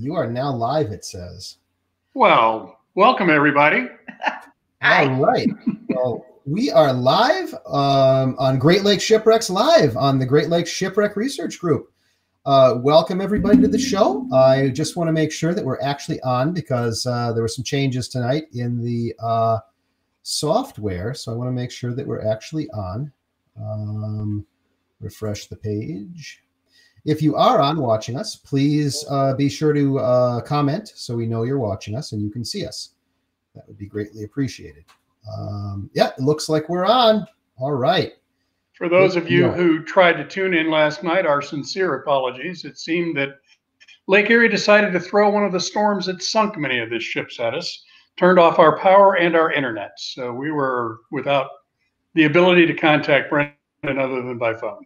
You are now live, it says. Well, welcome everybody. All right. Well, we are live um, on Great Lakes Shipwrecks Live on the Great Lakes Shipwreck Research Group. Uh, welcome everybody to the show. I just want to make sure that we're actually on because uh, there were some changes tonight in the uh, software. So I want to make sure that we're actually on. Um, refresh the page. If you are on watching us, please uh, be sure to uh, comment so we know you're watching us and you can see us. That would be greatly appreciated. Um, yeah, it looks like we're on. All right. For those of you who tried to tune in last night, our sincere apologies. It seemed that Lake Erie decided to throw one of the storms that sunk many of the ships at us, turned off our power and our internet. So we were without the ability to contact Brendan other than by phone.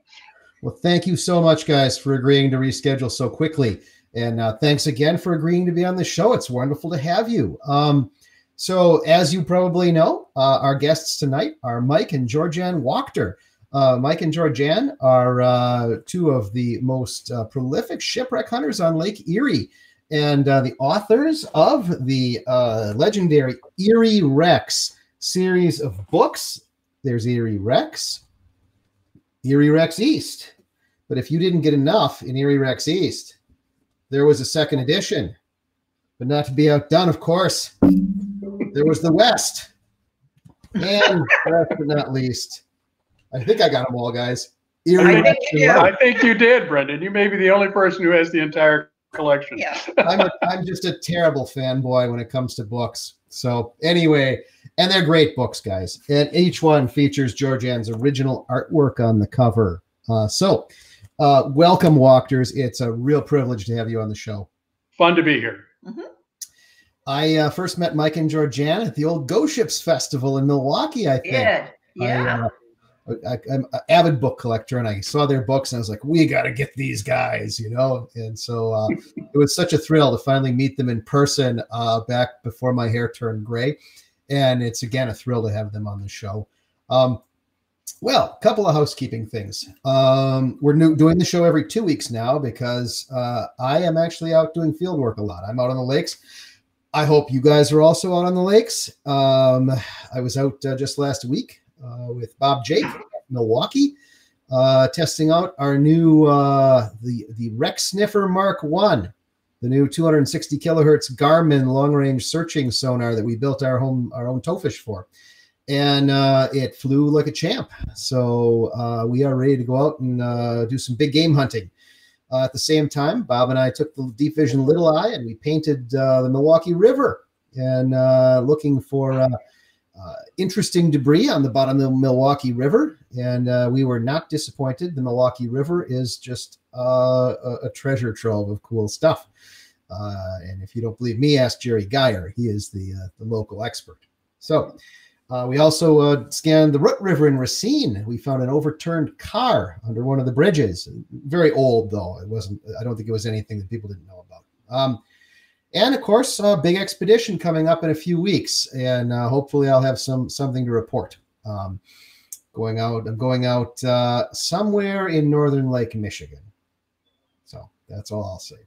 Well, thank you so much, guys, for agreeing to reschedule so quickly. And uh, thanks again for agreeing to be on the show. It's wonderful to have you. Um, so, as you probably know, uh, our guests tonight are Mike and Georgann Wachter. Uh, Mike and Georgann are uh, two of the most uh, prolific shipwreck hunters on Lake Erie and uh, the authors of the legendary Erie Wrecks series of books. There's Erie Wrecks, Erie Wrecks East. But if you didn't get enough in Erie Wrecks East, there was a second edition. But not to be outdone, of course, there was the West. And last but not least, I think I got them all, guys. Erie I, think you I think you did, Brendan. You may be the only person who has the entire collection. Yeah. I'm, a, I'm just a terrible fanboy when it comes to books. So anyway, and they're great books, guys. And each one features Georgann's original artwork on the cover. Uh, so uh, welcome, Wachters. It's a real privilege to have you on the show. Fun to be here. Mm-hmm. I uh, first met Mike and Georgann at the old Ghost Ships Festival in Milwaukee, I think. Yeah. Yeah. I, am an avid book collector and I saw their books and I was like, we got to get these guys, you know? And so uh, it was such a thrill to finally meet them in person uh, back before my hair turned gray. And it's again a thrill to have them on the show. Um, well, a couple of housekeeping things. Um, we're new, doing the show every two weeks now because uh, I am actually out doing field work a lot. I'm out on the lakes. I hope you guys are also out on the lakes. Um, I was out uh, just last week uh, with Bob Jaeck, Milwaukee, uh, testing out our new uh, the the Wreck Sniffer Mark One, the new 260 kilohertz Garmin long range searching sonar that we built our home our own towfish for, and uh, it flew like a champ. So uh, we are ready to go out and uh, do some big game hunting. at the same time, Bob and I took the Deep Vision Little Eye and we painted the Milwaukee River and looking for uh, interesting debris on the bottom of the Milwaukee River, and uh, we were not disappointed. The Milwaukee River is just uh, a, a, treasure trove of cool stuff. Uh, and if you don't believe me, ask Jerry Geyer. He is the uh, the local expert. So. Uh, we also scanned the Root River in Racine. We found an overturned car under one of the bridges. Very old, though. It wasn't. I don't think it was anything that people didn't know about. Um, and of course, a big expedition coming up in a few weeks, and uh, hopefully, I'll have some something to report. Um, going out, I'm going out uh, somewhere in northern Lake Michigan. So that's all I'll say.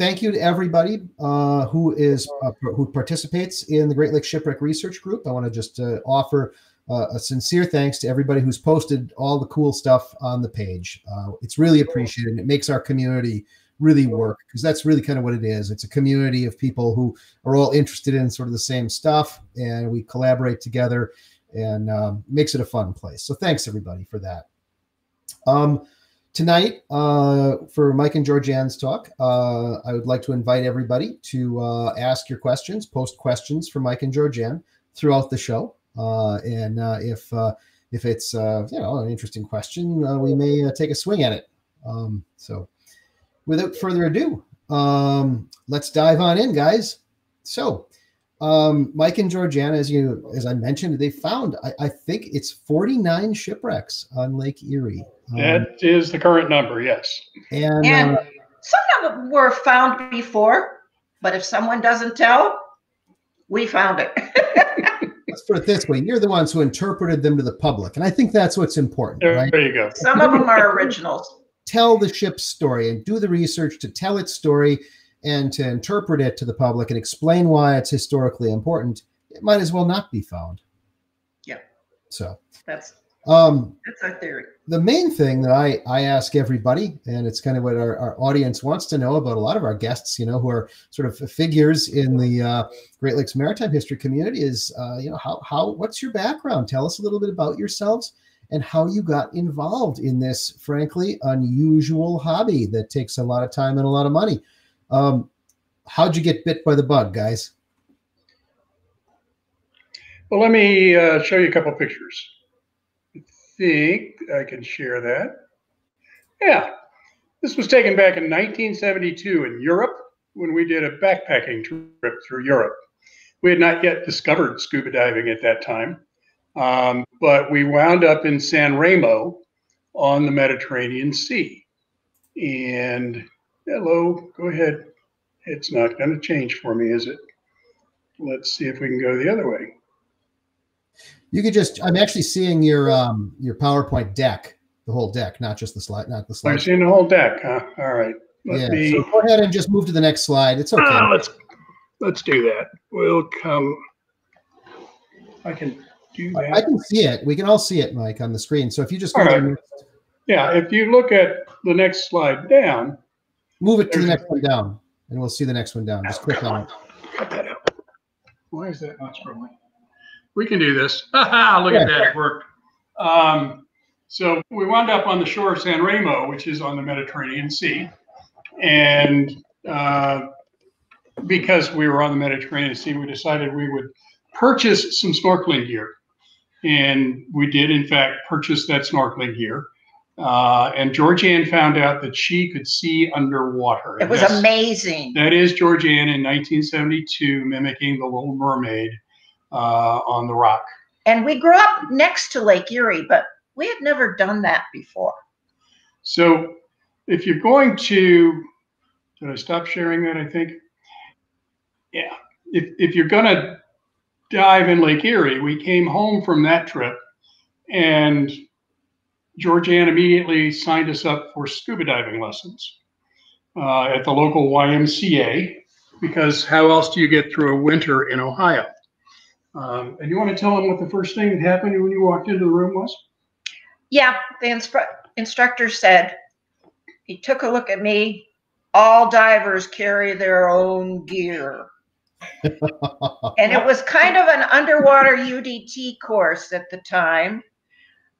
Thank you to everybody uh, who is uh, who participates in the Great Lakes Shipwreck Research Group. I want to just uh, offer uh, a sincere thanks to everybody who's posted all the cool stuff on the page. it's really appreciated, it makes our community really work because that's really kind of what it is. It's a community of people who are all interested in sort of the same stuff, and we collaborate together, and um, makes it a fun place. So thanks everybody for that. Um, tonight, uh, for Mike and Georgann's talk, uh, I would like to invite everybody to uh, ask your questions, post questions for Mike and Georgann throughout the show, uh, and uh, if uh, if it's you know an interesting question, we may take a swing at it. Um, so without further ado, um, let's dive on in, guys. So, um, Mike and Georgann, as you as I mentioned, they found I, I think it's 49 shipwrecks on Lake Erie. Um, that is the current number, yes. And, and uh, some of them were found before, but if someone doesn't tell, we found it. let's put it this way: you're the ones who interpreted them to the public, and I think that's what's important. There, right? there you go. Some of them are originals tell the ship's story and do the research to tell its story and to interpret it to the public and explain why it's historically important, it might as well not be found. Yeah. So that's um, that's our theory. The main thing that I, I ask everybody, and it's kind of what our, our audience wants to know about a lot of our guests, you know, who are sort of figures in the uh, Great Lakes maritime history community, is uh, you know how how what's your background? Tell us a little bit about yourselves and how you got involved in this, frankly, unusual hobby that takes a lot of time and a lot of money. Um, how'd you get bit by the bug, guys? Well, let me uh, show you a couple pictures think I can share that. Yeah, this was taken back in 1972 in Europe when we did a backpacking trip through Europe. We had not yet discovered scuba diving at that time, um, but we wound up in San Remo on the Mediterranean Sea. And hello, go ahead. It's not going to change for me, is it? Let's see if we can go the other way. You could just I'm actually seeing your um your PowerPoint deck, the whole deck, not just the slide, not the slide. I'm seeing the whole deck, huh? All right. Let yeah. Me... So go ahead and just move to the next slide. It's okay. Uh, let's let's do that. We'll come. I can do that. I can see it. We can all see it, Mike, on the screen. So if you just go right. Yeah, if you look at the next slide down. Move it to the next one down, and we'll see the next one down. Just click on, on it. Cut that out. Why is that not scrolling? We can do this. Look at that, it worked. Um, so we wound up on the shore of San Remo, which is on the Mediterranean Sea. And uh, because we were on the Mediterranean Sea, we decided we would purchase some snorkeling gear. And we did, in fact, purchase that snorkeling gear. Uh, and Georgann found out that she could see underwater. It was amazing. That is Georgann in 1972 mimicking the Little Mermaid on the rock. And we grew up next to Lake Erie, but we had never done that before. So if you're going to, did I stop sharing that? I think. Yeah. If, if you're going to dive in Lake Erie, we came home from that trip and Georgann immediately signed us up for scuba diving lessons uh, at the local YMCA because how else do you get through a winter in Ohio? Um, and you want to tell them what the first thing that happened when you walked into the room was? Yeah, the instru- instructor said, he took a look at me. All divers carry their own gear. and it was kind of an underwater UDT course at the time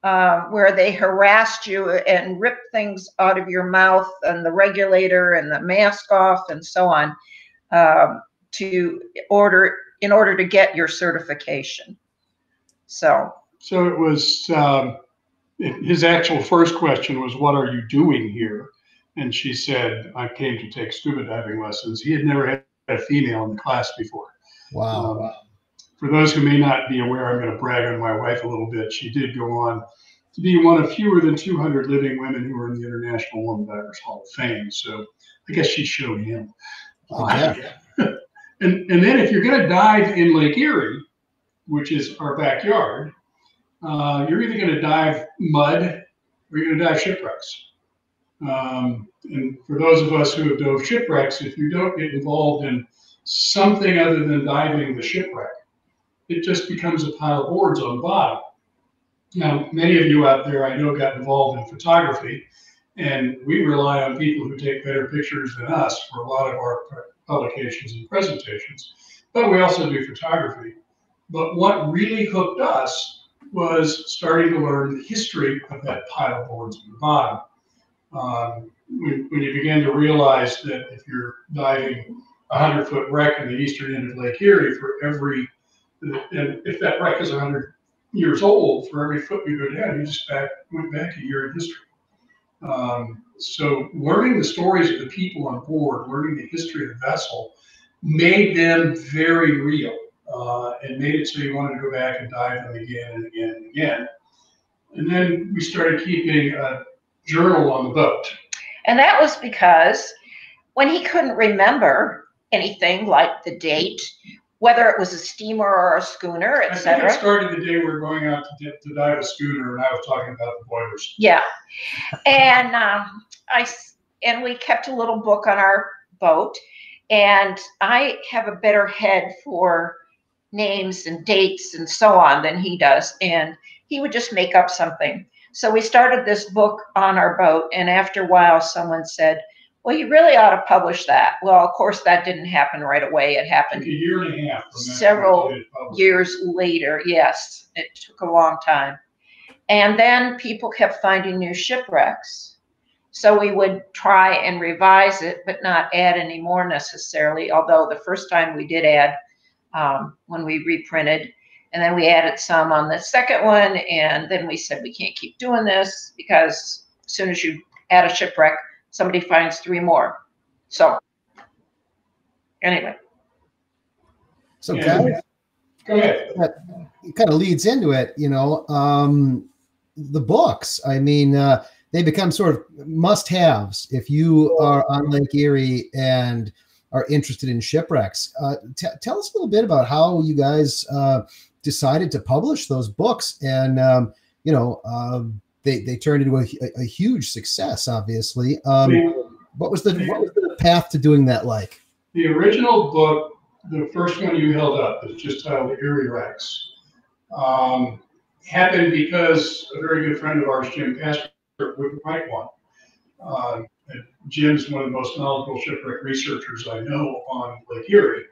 uh, where they harassed you and ripped things out of your mouth and the regulator and the mask off and so on um, to order in order to get your certification. So. So it was um, his actual first question was, "What are you doing here?" And she said, "I came to take scuba diving lessons." He had never had a female in the class before. Wow. Um, for those who may not be aware, I'm going to brag on my wife a little bit. She did go on to be one of fewer than 200 living women who are in the International Woman Divers Hall of Fame. So I guess she showed him. Oh, yeah. And, and then if you're going to dive in Lake Erie, which is our backyard, uh, you're either going to dive mud or you're going to dive shipwrecks. Um, and for those of us who have dove shipwrecks, if you don't get involved in something other than diving the shipwreck, it just becomes a pile of boards on the bottom. Now, many of you out there I know got involved in photography, and we rely on people who take better pictures than us for a lot of our publications and presentations, but we also do photography. But what really hooked us was starting to learn the history of that pile of boards on the bottom. Um, when, when you begin to realize that if you're diving a 100 foot wreck in the eastern end of Lake Erie, for every, and if that wreck is 100 years old, for every foot you go down, you just back, went back a year in history. Um, so learning the stories of the people on board, learning the history of the vessel, made them very real uh, and made it so you wanted to go back and dive them again and again and again. And then we started keeping a journal on the boat. And that was because when he couldn't remember anything like the date whether it was a steamer or a schooner, etc. I started the day we were going out to, to dive a schooner, and I was talking about the boilers. Yeah, and um, I and we kept a little book on our boat, And I have a better head for names and dates and so on than he does. And he would just make up something. So we started this book on our boat. And after a while, someone said, well, you really ought to publish that. Well, of course, that didn't happen right away. It happened a year and a half. several years later. Yes, it took a long time. And then people kept finding new shipwrecks. So we would try and revise it, but not add any more necessarily. Although the first time we did add um, when we reprinted, and then we added some on the second one, and then we said we can't keep doing this because as soon as you add a shipwreck, somebody finds three more. So anyway. So yeah. guys, go ahead. That kind of leads into it, you know. Um, the books. I mean, uh, they become sort of must-haves if you are on Lake Erie and are interested in shipwrecks. Uh, t- tell us a little bit about how you guys uh, decided to publish those books, and um, you know, um, they they turned into a, a huge success. Obviously, um, what was the what was the path to doing that like? The original book, the first one you held up, is just titled Erie Wrecks. Um, happened because a very good friend of ours, Jim Paskert, would write one. Uh, Jim's one of the most knowledgeable shipwreck researchers I know on Lake Erie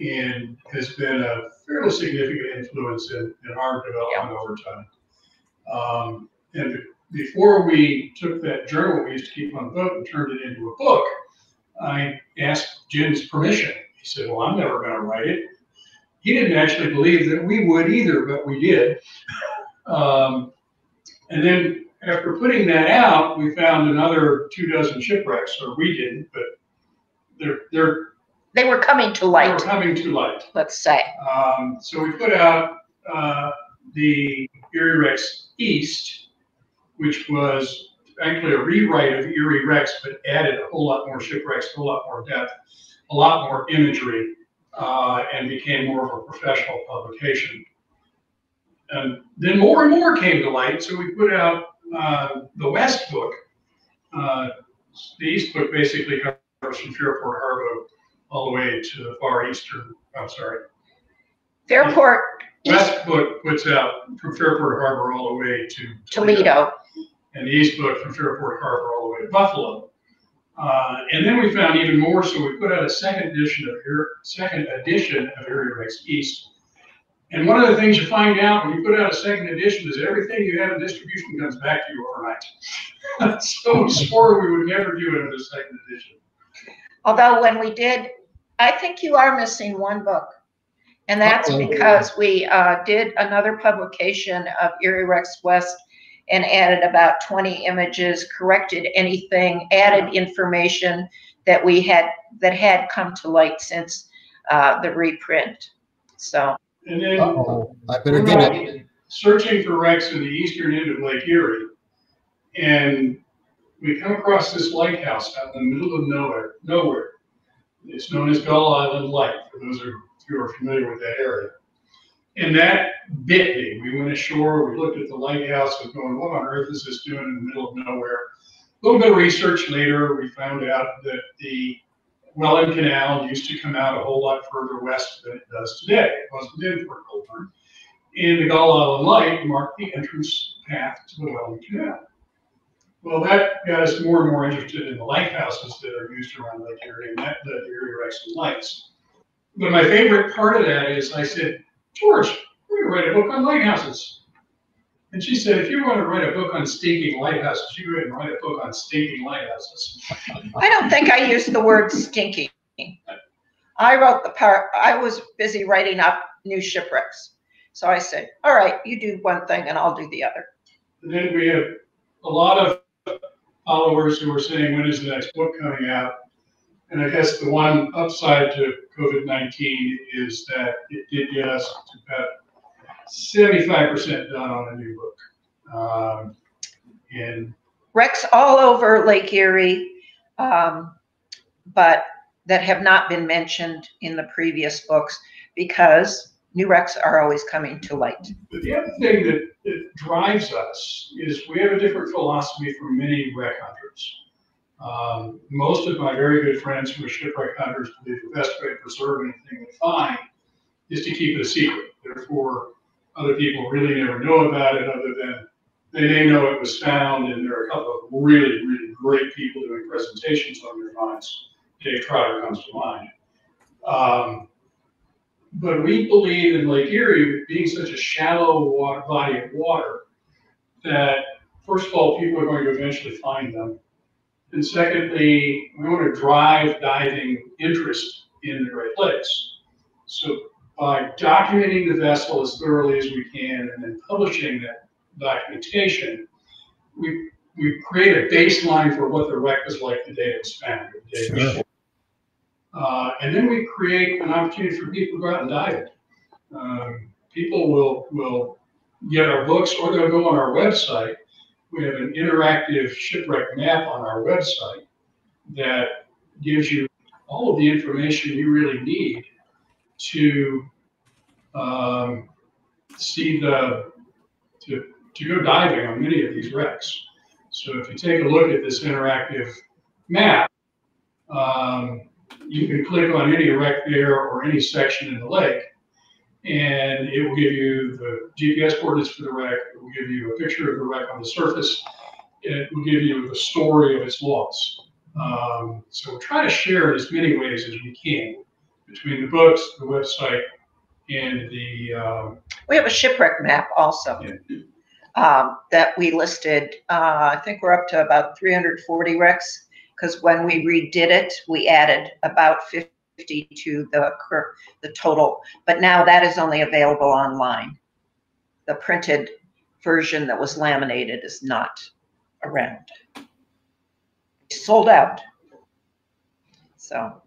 and has been a fairly significant influence in, in our development yeah. over time. Um, and before we took that journal we used to keep on the boat and turned it into a book, I asked Jim's permission. He said, Well, I'm never going to write it he didn't actually believe that we would either, but we did. Um, and then after putting that out, we found another two dozen shipwrecks, or we didn't, but they're they're they were coming to light. They were coming to light. Let's say. Um, so we put out uh, the Erie Wrecks East, which was actually a rewrite of Erie Wrecks, but added a whole lot more shipwrecks, a whole lot more depth, a lot more imagery uh, and became more of a professional publication. And then more and more came to light, so we put out uh, the West book. Uh, the East book basically covers from Fairport Harbor all the way to the far eastern. I'm sorry. Fairport. West East. book puts out from Fairport Harbor all the way to Toledo. Toledo. And the East book from Fairport Harbor all the way to Buffalo. Uh, and then we found even more, so we put out a second edition of second edition of Erie Wrecks East. And one of the things you find out when you put out a second edition is everything you have in distribution comes back to you overnight. so we swore we would never do it in a second edition. Although when we did, I think you are missing one book. And that's Uh-oh. because we uh, did another publication of Erie Wrecks West and added about 20 images, corrected anything, added information that we had that had come to light since uh, the reprint. So. And then Uh-oh. I better get it. Searching for wrecks in the eastern end of Lake Erie, and we come across this lighthouse out in the middle of nowhere. Nowhere. It's known as Gull Island Light. For those who are familiar with that area. And that bit me. We went ashore, we looked at the lighthouse and going, what on earth is this doing in the middle of nowhere? A little bit of research later, we found out that the Welland Canal used to come out a whole lot further west than it does today. It wasn't in Port Colborne. And the Gull Island Light marked the entrance path to the Welland Canal. Well, that got us more and more interested in the lighthouses that are used around Lake Erie, and that led to Erie Wrecks Lights. But my favorite part of that is I said, George, we're going to write a book on lighthouses. And she said, if you want to write a book on stinking lighthouses, you go write a book on stinking lighthouses. I don't think I used the word stinking. I wrote the part, I was busy writing up new shipwrecks. So I said, all right, you do one thing and I'll do the other. And then we have a lot of followers who are saying, when is the next book coming out? And I guess the one upside to COVID 19 is that it did get us to about 75% done on a new book. Um, and wrecks all over Lake Erie, um, but that have not been mentioned in the previous books because new wrecks are always coming to light. But the other thing that, that drives us is we have a different philosophy from many wreck hunters. Um, most of my very good friends who are shipwreck hunters believe the best way to preserve anything they find is to keep it a secret. Therefore, other people really never know about it other than they may know it was found, and there are a couple of really, really great people doing presentations on their finds. Dave Trotter comes to mind. Um, but we believe in Lake Erie being such a shallow water, body of water that, first of all, people are going to eventually find them. And secondly, we want to drive diving interest in the Great Lakes. So by documenting the vessel as thoroughly as we can and then publishing that documentation, we, we create a baseline for what the wreck was like the day it was found. Sure. Uh, and then we create an opportunity for people to go out and dive it. Um, people will, will get our books or they'll go on our website we have an interactive shipwreck map on our website that gives you all of the information you really need to um, see the to, to go diving on many of these wrecks. So if you take a look at this interactive map, um, you can click on any wreck there or any section in the lake, and it will give you the GPS coordinates for the wreck. It will give you a picture of the wreck on the surface. It will give you the story of its loss. Um, so try to share it as many ways as we can between the books, the website, and the. Um, we have a shipwreck map also yeah. um, that we listed. Uh, I think we're up to about 340 wrecks because when we redid it, we added about 50 to the the total, but now that is only available online. The printed version that was laminated is not around. Sold out. So.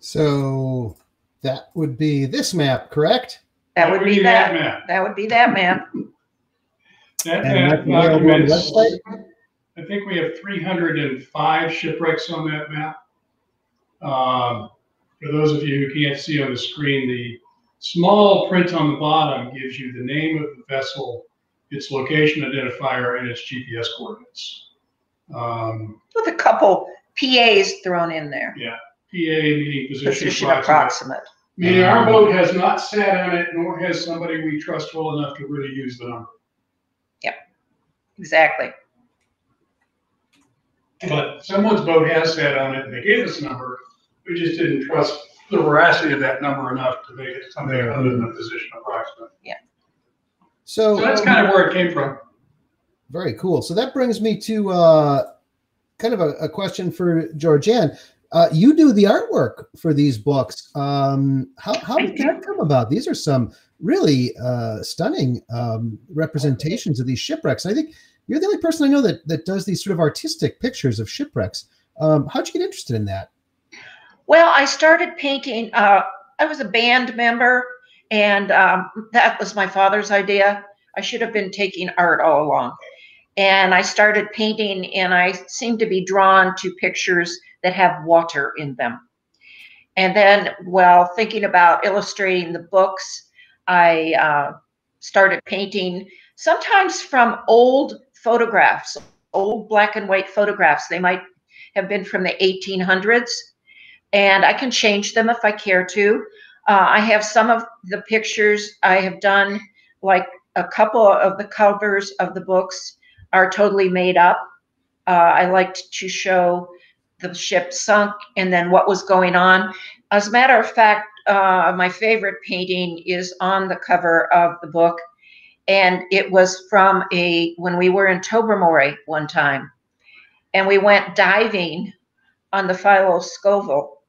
So that would be this map, correct? That, would, be, that, that, map. That would be that map. That and map documents. I think we have 305 shipwrecks on that map. Um, for those of you who can't see on the screen, the small print on the bottom gives you the name of the vessel, its location identifier, and its GPS coordinates. Um, With a couple PAs thrown in there. Yeah, PA meaning position, position approximate. approximate. Meaning our boat has not sat on it, nor has somebody we trust well enough to really use the number. Yep, exactly. But someone's boat has sat on it, and they gave us a number, we just didn't trust the veracity of that number enough to make it something other than a position approximate. Yeah. So, So that's kind of where it came from. very cool. So that brings me to uh, kind of a, a question for Georgann. Uh, you do the artwork for these books. Um, how how did that come about? These are some really uh, stunning um, representations of these shipwrecks. I think you're the only person I know that that does these sort of artistic pictures of shipwrecks. Um, how'd you get interested in that? Well, I started painting. Uh, I was a band member, and um, that was my father's idea. I should have been taking art all along. And I started painting, and I seemed to be drawn to pictures that have water in them. And then, while thinking about illustrating the books, I uh, started painting sometimes from old photographs, old black and white photographs. They might have been from the 1800s and I can change them if I care to. Uh, I have some of the pictures I have done, like a couple of the covers of the books are totally made up. Uh, I liked to show the ship sunk and then what was going on. As a matter of fact, uh, my favorite painting is on the cover of the book, and it was from a when we were in Tobermory one time, and we went diving on the Philo Scoville,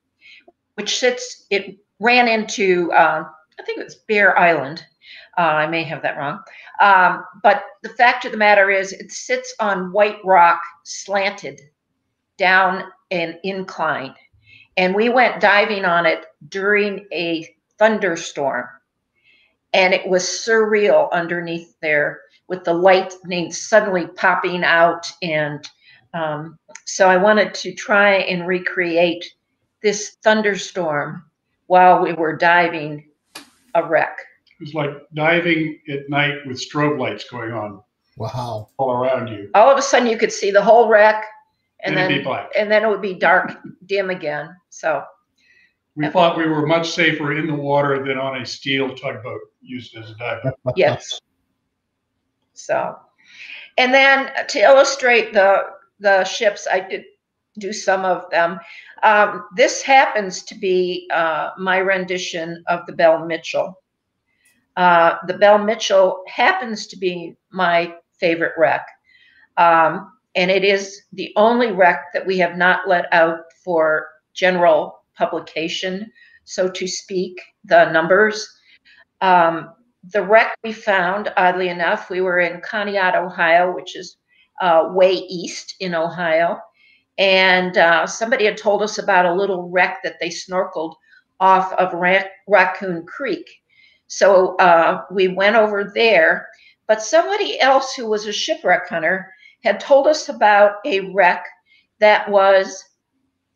which sits, it ran into, uh, I think it was Bear Island. Uh, I may have that wrong. Um, but the fact of the matter is, it sits on white rock, slanted down an incline. And we went diving on it during a thunderstorm. And it was surreal underneath there with the lightning suddenly popping out. And um, so I wanted to try and recreate this thunderstorm while we were diving a wreck. It was like diving at night with strobe lights going on. Wow. All around you. All of a sudden, you could see the whole wreck and It'd then be black. and then it would be dark, dim again. So We thought we were much safer in the water than on a steel tugboat used as a dive boat. yes. So, and then to illustrate the the ships, I did do some of them. Um, this happens to be uh, my rendition of the Belle Mitchell. Uh, the Belle Mitchell happens to be my favorite wreck. Um, and it is the only wreck that we have not let out for general publication, so to speak, the numbers. Um, the wreck we found, oddly enough, we were in Conneaut, Ohio, which is uh, way east in Ohio. And uh, somebody had told us about a little wreck that they snorkeled off of Ra- Raccoon Creek. So uh, we went over there, but somebody else who was a shipwreck hunter had told us about a wreck that was,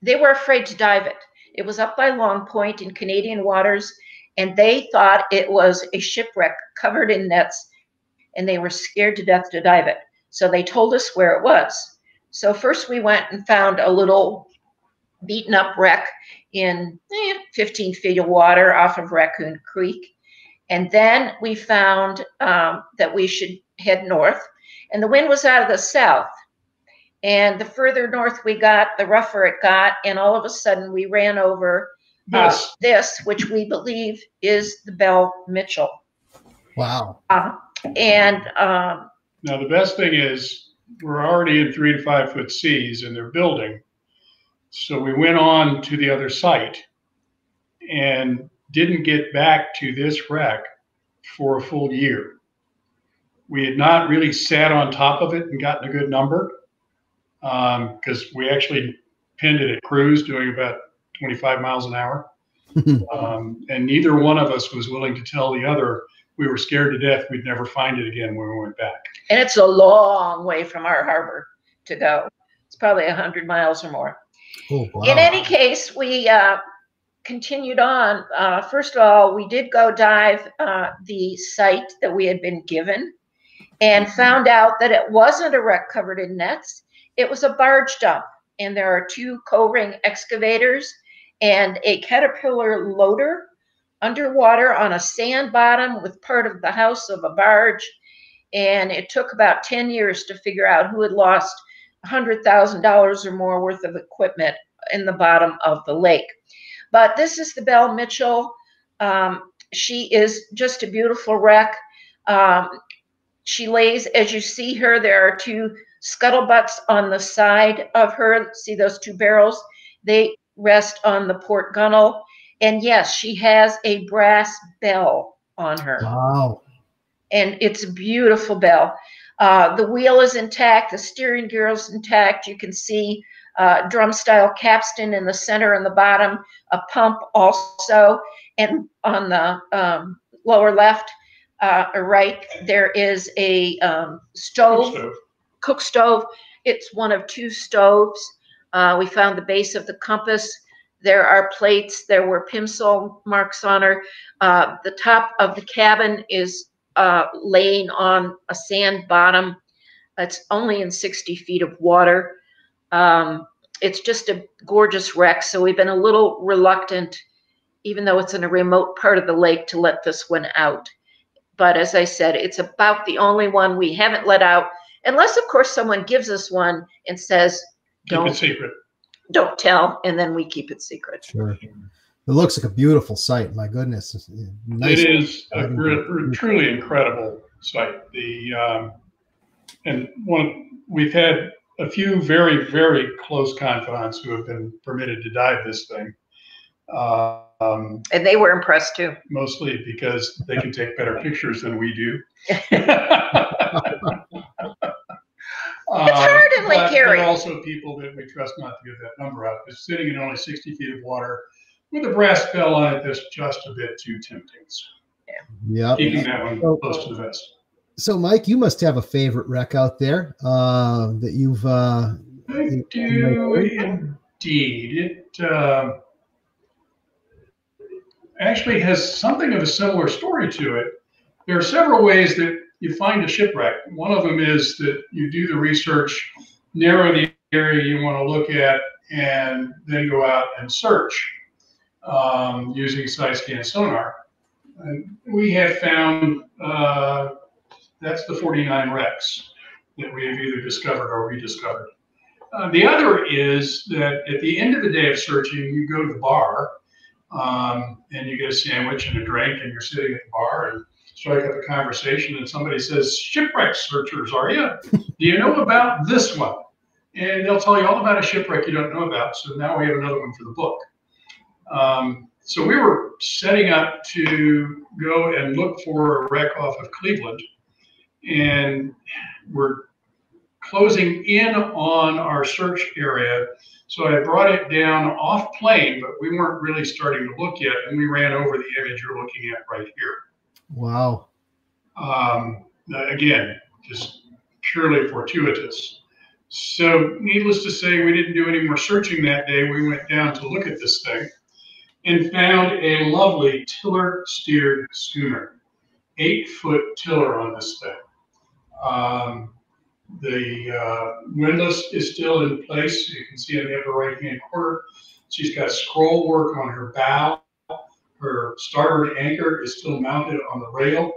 they were afraid to dive it. It was up by Long Point in Canadian waters, and they thought it was a shipwreck covered in nets, and they were scared to death to dive it. So they told us where it was. So first we went and found a little beaten up wreck in eh, 15 feet of water off of Raccoon Creek. And then we found um, that we should head north, and the wind was out of the south. And the further north we got, the rougher it got, and all of a sudden we ran over uh, This, this, which we believe is the Belle Mitchell. Wow. Uh, and um, now the best thing is we're already in three to five foot seas and they're building. So we went on to the other site and didn't get back to this wreck for a full year. We had not really sat on top of it and gotten a good number because we actually pinned it at cruise doing about 25 miles an hour. Um, and neither one of us was willing to tell the other we were scared to death we'd never find it again when we went back. and it's a long way from our harbor to go. It's probably a hundred miles or more. Oh, wow. In any case, we uh, continued on. Uh, first of all, we did go dive uh, the site that we had been given and found out that it wasn't a wreck covered in nets. It was a barge dump. And there are two Koehring excavators and a Caterpillar loader underwater on a sand bottom with part of the house of a barge. And it took about 10 years to figure out who had lost $100,000 or more worth of equipment in the bottom of the lake. But this is the Belle Mitchell. Um, she is just a beautiful wreck. Um, she lays, as you see her, there are two scuttlebutts on the side of her. See those two barrels? They rest on the port gunwale. And yes, she has a brass bell on her Wow. and it's a beautiful bell. Uh, the wheel is intact, the steering gear is intact. You can see uh, drum style capstan in the center and the bottom, a pump also, and on the um, lower left uh, or right there is a um, stove, So, cook stove. It's one of two stoves. Uh, we found the base of the compass. There are plates. There were Plimsoll marks on her. Uh, the top of the cabin is uh, laying on a sand bottom. It's only in 60 feet of water. Um, it's just a gorgeous wreck. So we've been a little reluctant, even though it's in a remote part of the lake, to let this one out. But as I said, it's about the only one we haven't let out, unless, of course, someone gives us one and says, keep it don't, secret. Don't tell, and then we keep it secret. Sure. It looks like a beautiful site. My goodness. It's, uh, Nice. It is a diving re- truly incredible site. The um, and one we've had a few very very close confidants who have been permitted to dive this thing. Uh, um, And they were impressed too. mostly because they can take better pictures than we do. it's hard in Lake Erie. There are also people that we trust not to give that number out. Because sitting in only 60 feet of water with a brass bell on it, that's just a bit too tempting. So Yep. keeping that one So- close to the vest. So, Mike, you must have a favorite wreck out there uh, that you've. Uh, I do indeed. It uh, actually has something of a similar story to it. There are several ways that you find a shipwreck. One of them is that you do the research, narrow the area you want to look at and then go out and search um, using side scan sonar. And we have found uh, that's the 49 wrecks that we have either discovered or rediscovered. Uh, the other is that at the end of the day of searching, you go to the bar um, and you get a sandwich and a drink, and you're sitting at the bar and strike up a conversation, and somebody says, "Shipwreck searchers, are you? Do you know about this one?" And they'll tell you all about a shipwreck you don't know about. So now we have another one for the book. Um, so we were setting up to go and look for a wreck off of Cleveland, and we're closing in on our search area. So I brought it down off plane, but we weren't really starting to look yet, and we ran over the image you're looking at right here. Wow. Um, again, just purely fortuitous. So, needless to say, we didn't do any more searching that day. We went down to look at this thing and found a lovely tiller steered schooner, eight foot tiller on this thing. Um, the uh, windlass is still in place. You can see in the upper right hand corner. She's got scroll work on her bow. Her starboard anchor is still mounted on the rail.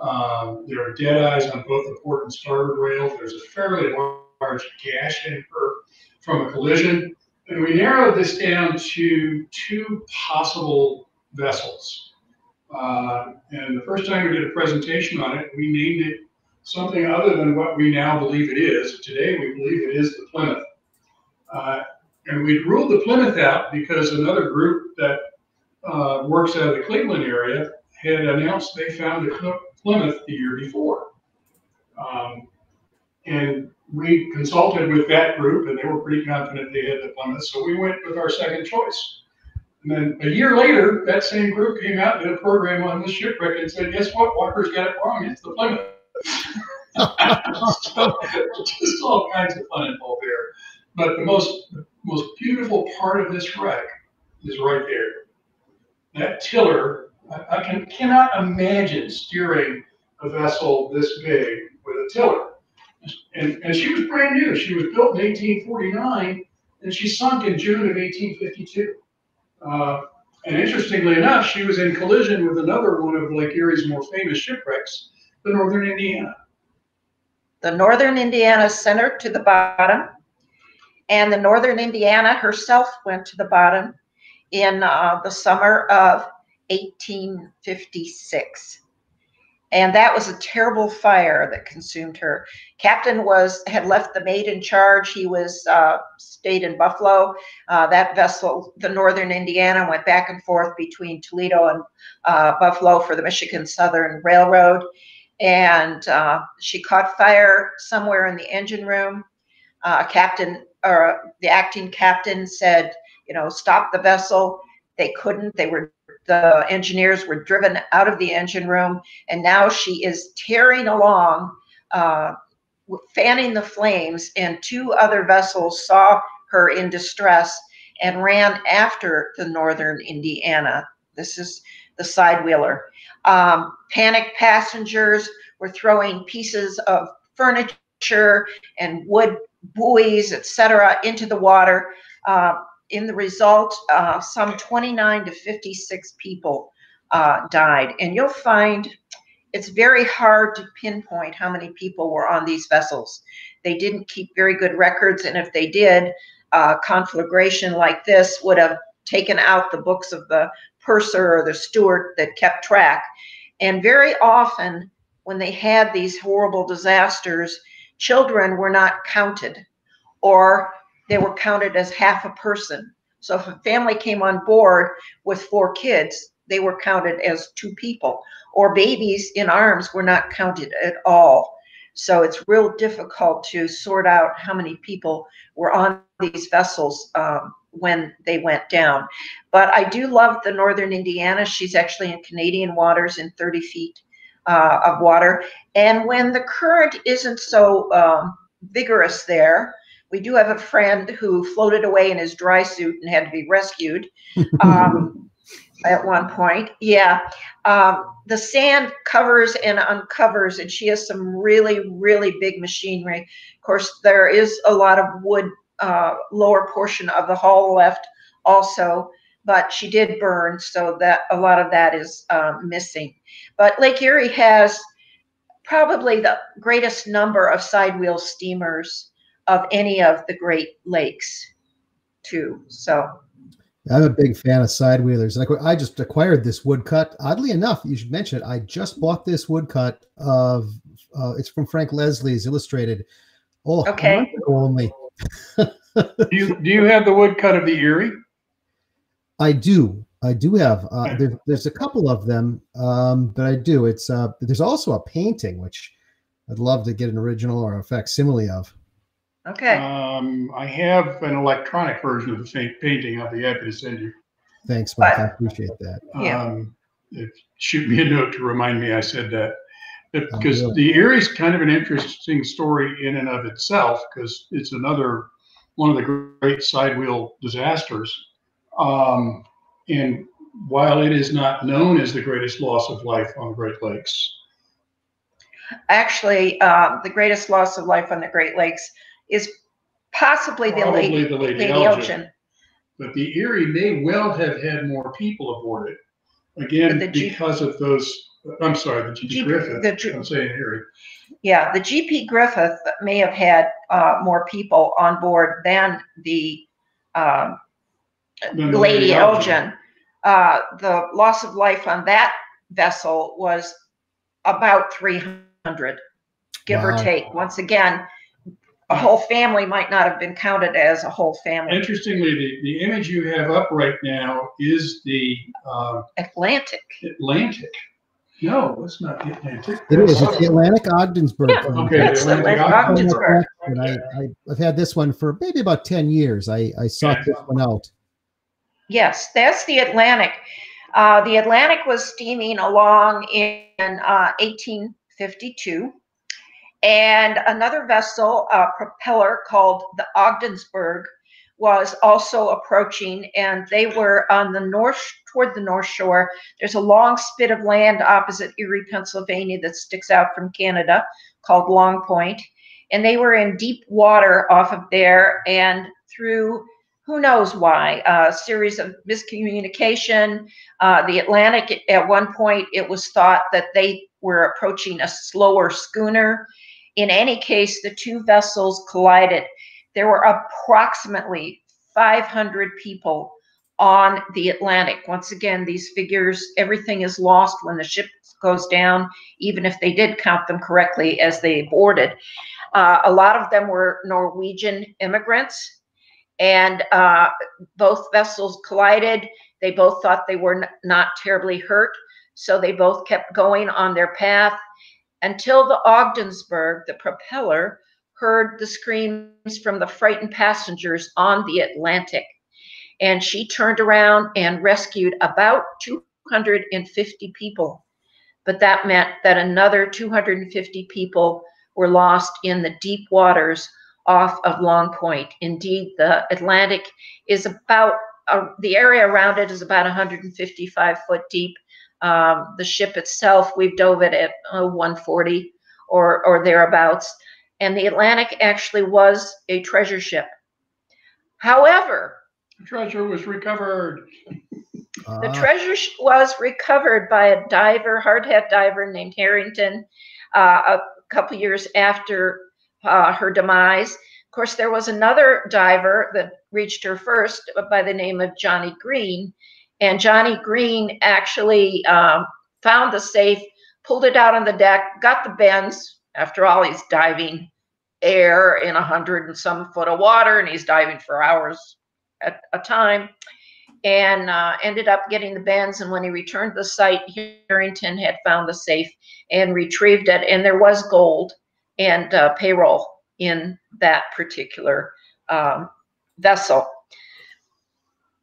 Um, there are dead eyes on both the port and starboard rail. There's a fairly large gash in her from a collision. And we narrowed this down to two possible vessels. Uh, and the first time we did a presentation on it, we named it something other than what we now believe it is. Today, we believe it is the Plymouth. Uh, and we ruled the Plymouth out because another group that uh, works out of the Cleveland area had announced they found the Plymouth the year before. Um, and we consulted with that group, and they were pretty confident they had the Plymouth, so we went with our second choice. And then a year later, that same group came out and did a program on this shipwreck and said, guess what? Walker's got it wrong. It's the Plymouth. so, just all kinds of fun involved there. But the most most beautiful part of this wreck is right there. That tiller, I, I can cannot imagine steering a vessel this big with a tiller. And, and she was brand new. She was built in 1849 and she sunk in June of 1852. Uh, and interestingly enough, she was in collision with another one of Lake Erie's more famous shipwrecks, the Northern Indiana. The Northern Indiana centered to the bottom, and the Northern Indiana herself went to the bottom in uh, the summer of 1856 and that was a terrible fire that consumed her. Captain was had left the mate in charge. He was uh, stayed in Buffalo. Uh, that vessel, the Northern Indiana, went back and forth between Toledo and uh, Buffalo for the Michigan Southern Railroad, and uh, she caught fire somewhere in the engine room. Uh, captain or the acting captain said, "You know, stop the vessel." They couldn't. They were the engineers were driven out of the engine room, and now she is tearing along, uh, fanning the flames. And two other vessels saw her in distress and ran after the Northern Indiana. This is the side wheeler. Um, panicked passengers were throwing pieces of furniture and wood buoys, etc., into the water. Uh, in the result, uh, some 29 to 56 people uh, died. And you'll find it's very hard to pinpoint how many people were on these vessels. They didn't keep very good records, and if they did, uh, conflagration like this would have taken out the books of the purser or the steward that kept track. And very often, when they had these horrible disasters, children were not counted, or they were counted as half a person. So if a family came on board with four kids, they were counted as two people, or babies in arms were not counted at all. So it's real difficult to sort out how many people were on these vessels um, when they went down. But I do love the Northern Indiana. She's actually in Canadian waters in 30 feet uh, of water. And when the current isn't so um, vigorous there, we do have a friend who floated away in his dry suit and had to be rescued um, at one point. Yeah. Um, the sand covers and uncovers, and she has some really, really big machinery. Of course, there is a lot of wood uh, lower portion of the hull left also, but she did burn, so that a lot of that is um, missing. But Lake Erie has probably the greatest number of sidewheel steamers of any of the Great Lakes, too. So I'm a big fan of sidewheelers. Like I just acquired this woodcut. Oddly enough, you should mention it. I just bought this woodcut of uh, it's from Frank Leslie's Illustrated. Oh, okay. Only. do you do you have the woodcut of the Erie? I do. I do have. Uh, there, there's a couple of them, um, but I do. It's uh, there's also a painting which I'd love to get an original or a facsimile of. Okay. Um, I have an electronic version of the same painting. I'll be happy to send you. Thanks, Mike. I appreciate that. Yeah. Um, if, shoot me a note to remind me I said that. Because oh, the Erie's kind of an interesting story in and of itself, because it's another one of the great sidewheel disasters. Um, and while it is not known as the greatest loss of life on the Great Lakes, actually, uh, the greatest loss of life on the Great Lakes is possibly the Lady, the Lady, Lady Elgin. Elgin. But the Erie may well have had more people aboard it. Again, because G- of those. I'm sorry, the GP Griffith. The G- I'm saying Erie. Yeah, the GP Griffith may have had uh, more people on board than the, um, than the Lady, Lady Elgin. Elgin. Uh, the loss of life on that vessel was about 300, give wow. or take. Once again, a whole family might not have been counted as a whole family. Interestingly, the, the image you have up right now is the uh, Atlantic. Atlantic. No, it's not the Atlantic. It is. It's the Atlantic Ogdensburg. Yeah. Okay, the Atlantic, Ogdensburg. And I, I, have had this one for maybe about 10 years. I, I sought yeah. this one out. Yes, that's the Atlantic. Uh, the Atlantic was steaming along in uh, 1852 and another vessel, a propeller called the Ogdensburg, was also approaching, and they were on the north toward the north shore. There's a long spit of land opposite Erie, Pennsylvania, that sticks out from Canada called Long Point. And they were in deep water off of there, and through who knows why a series of miscommunication. Uh, the Atlantic, at one point, it was thought that they were approaching a slower schooner in any case, the two vessels collided. There were approximately 500 people on the Atlantic. Once again, these figures, everything is lost when the ship goes down, even if they did count them correctly as they boarded. Uh, a lot of them were Norwegian immigrants, and uh, both vessels collided. They both thought they were not terribly hurt, so they both kept going on their path until the Ogdensburg, the propeller, heard the screams from the frightened passengers on the Atlantic. And she turned around and rescued about 250 people. But that meant that another 250 people were lost in the deep waters off of Long Point. Indeed, the Atlantic is about, uh, the area around it is about 155 foot deep um, the ship itself, we've dove it at uh, 140 or, or thereabouts. And the Atlantic actually was a treasure ship. However, the treasure was recovered. the uh. treasure was recovered by a diver, hard hat diver named Harrington, uh, a couple years after uh, her demise. Of course, there was another diver that reached her first by the name of Johnny Green, and Johnny Green actually um, found the safe, pulled it out on the deck, got the bends. After all, he's diving air in a hundred and some foot of water, and he's diving for hours at a time, and uh, ended up getting the bends. And when he returned to the site, Harrington had found the safe and retrieved it, and there was gold and uh, payroll in that particular um, vessel.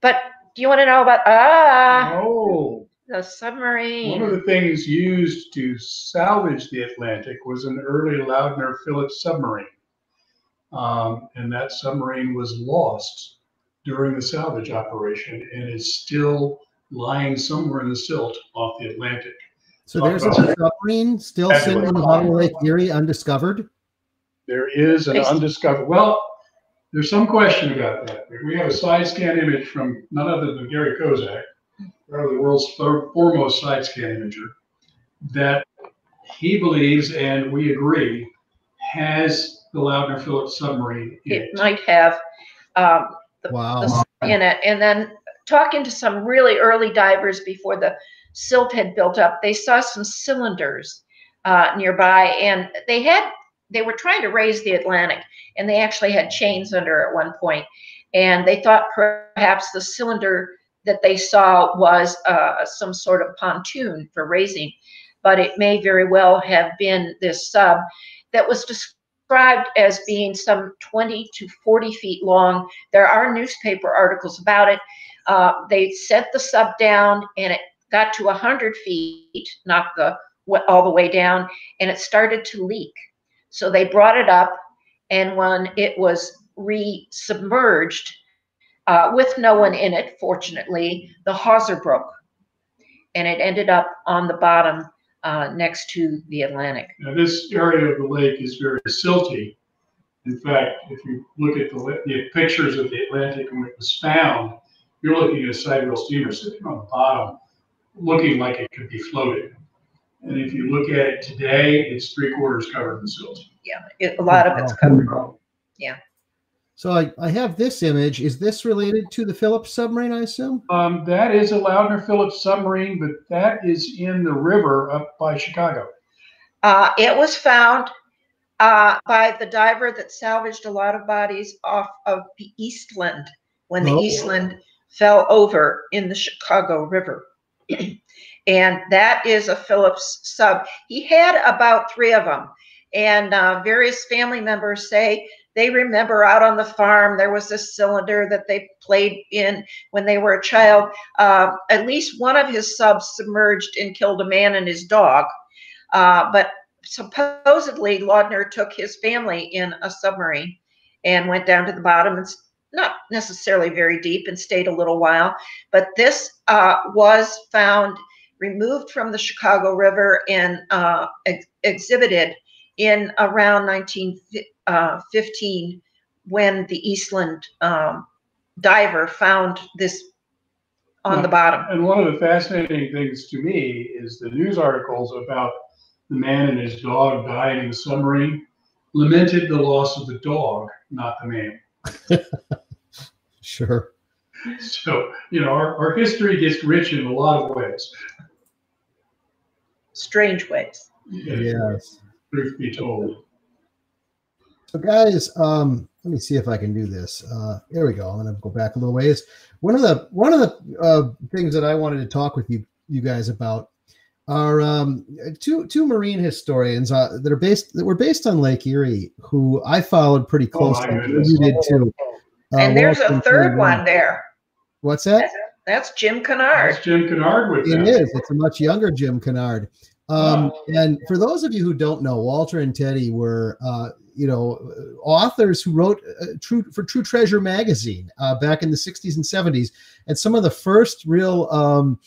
But do you want to know about ah? Oh, the submarine. One of the things used to salvage the Atlantic was an early Lodner Phillips submarine, um, and that submarine was lost during the salvage operation and is still lying somewhere in the silt off the Atlantic. So there's a submarine still sitting in the bottom of Lake Erie undiscovered. There is an undiscovered. Well, there's some question about that. We have a side scan image from none other than Gary Kozak, probably the world's foremost side scan imager, that he believes, and we agree, has the Lodner Phillips submarine it. it. might have um, the, wow. the, in it. And then talking to some really early divers before the silt had built up, they saw some cylinders uh, nearby, and they had they were trying to raise the Atlantic, and they actually had chains under at one point, and they thought perhaps the cylinder that they saw was uh, some sort of pontoon for raising, but it may very well have been this sub that was described as being some 20 to 40 feet long. There are newspaper articles about it. Uh, they sent the sub down and it got to 100 feet, not the all the way down, and it started to leak. So they brought it up, and when it was re-submerged, uh, with no one in it, fortunately, the hawser broke, and it ended up on the bottom uh, next to the Atlantic. Now, this area of the lake is very silty. In fact, if you look at the, the pictures of the Atlantic when it was found, you're looking at a sidewheel steamer sitting on the bottom, looking like it could be floating. And if you look at it today, it's three quarters covered in silt. Yeah, it, a lot of it's covered. Yeah. So I, I have this image. Is this related to the Phillips submarine, I assume? Um, that is a Lodner Phillips submarine, but that is in the river up by Chicago. Uh, it was found uh, by the diver that salvaged a lot of bodies off of the Eastland when the oh. Eastland fell over in the Chicago River. and that is a Phillips sub. He had about three of them, and uh, various family members say they remember out on the farm there was this cylinder that they played in when they were a child. Uh, at least one of his subs submerged and killed a man and his dog, uh, but supposedly Lodner took his family in a submarine and went down to the bottom and not necessarily very deep and stayed a little while. But this uh, was found removed from the Chicago River and uh, ex- exhibited in around 1915 uh, when the Eastland um, diver found this on the bottom. And one of the fascinating things to me is the news articles about the man and his dog dying in the submarine lamented the loss of the dog, not the man. sure. So, you know, our, our history gets rich in a lot of ways strange ways. Yes. Truth be told. So, guys, um, let me see if I can do this. Uh, there we go. I'm going to go back a little ways. One of the one of the uh, things that I wanted to talk with you you guys about are um, two two marine historians uh, that are based that were based on Lake Erie, who I followed pretty oh, closely. Oh you did too. Uh, and there's a third one there. What's that? That's Jim Kennard. That's Jim Kennard with It is. It's a much younger Jim Kennard. Um, and for those of you who don't know, Walter and Teddy were, uh, you know, authors who wrote uh, True for True Treasure magazine uh, back in the 60s and 70s, and some of the first real, um,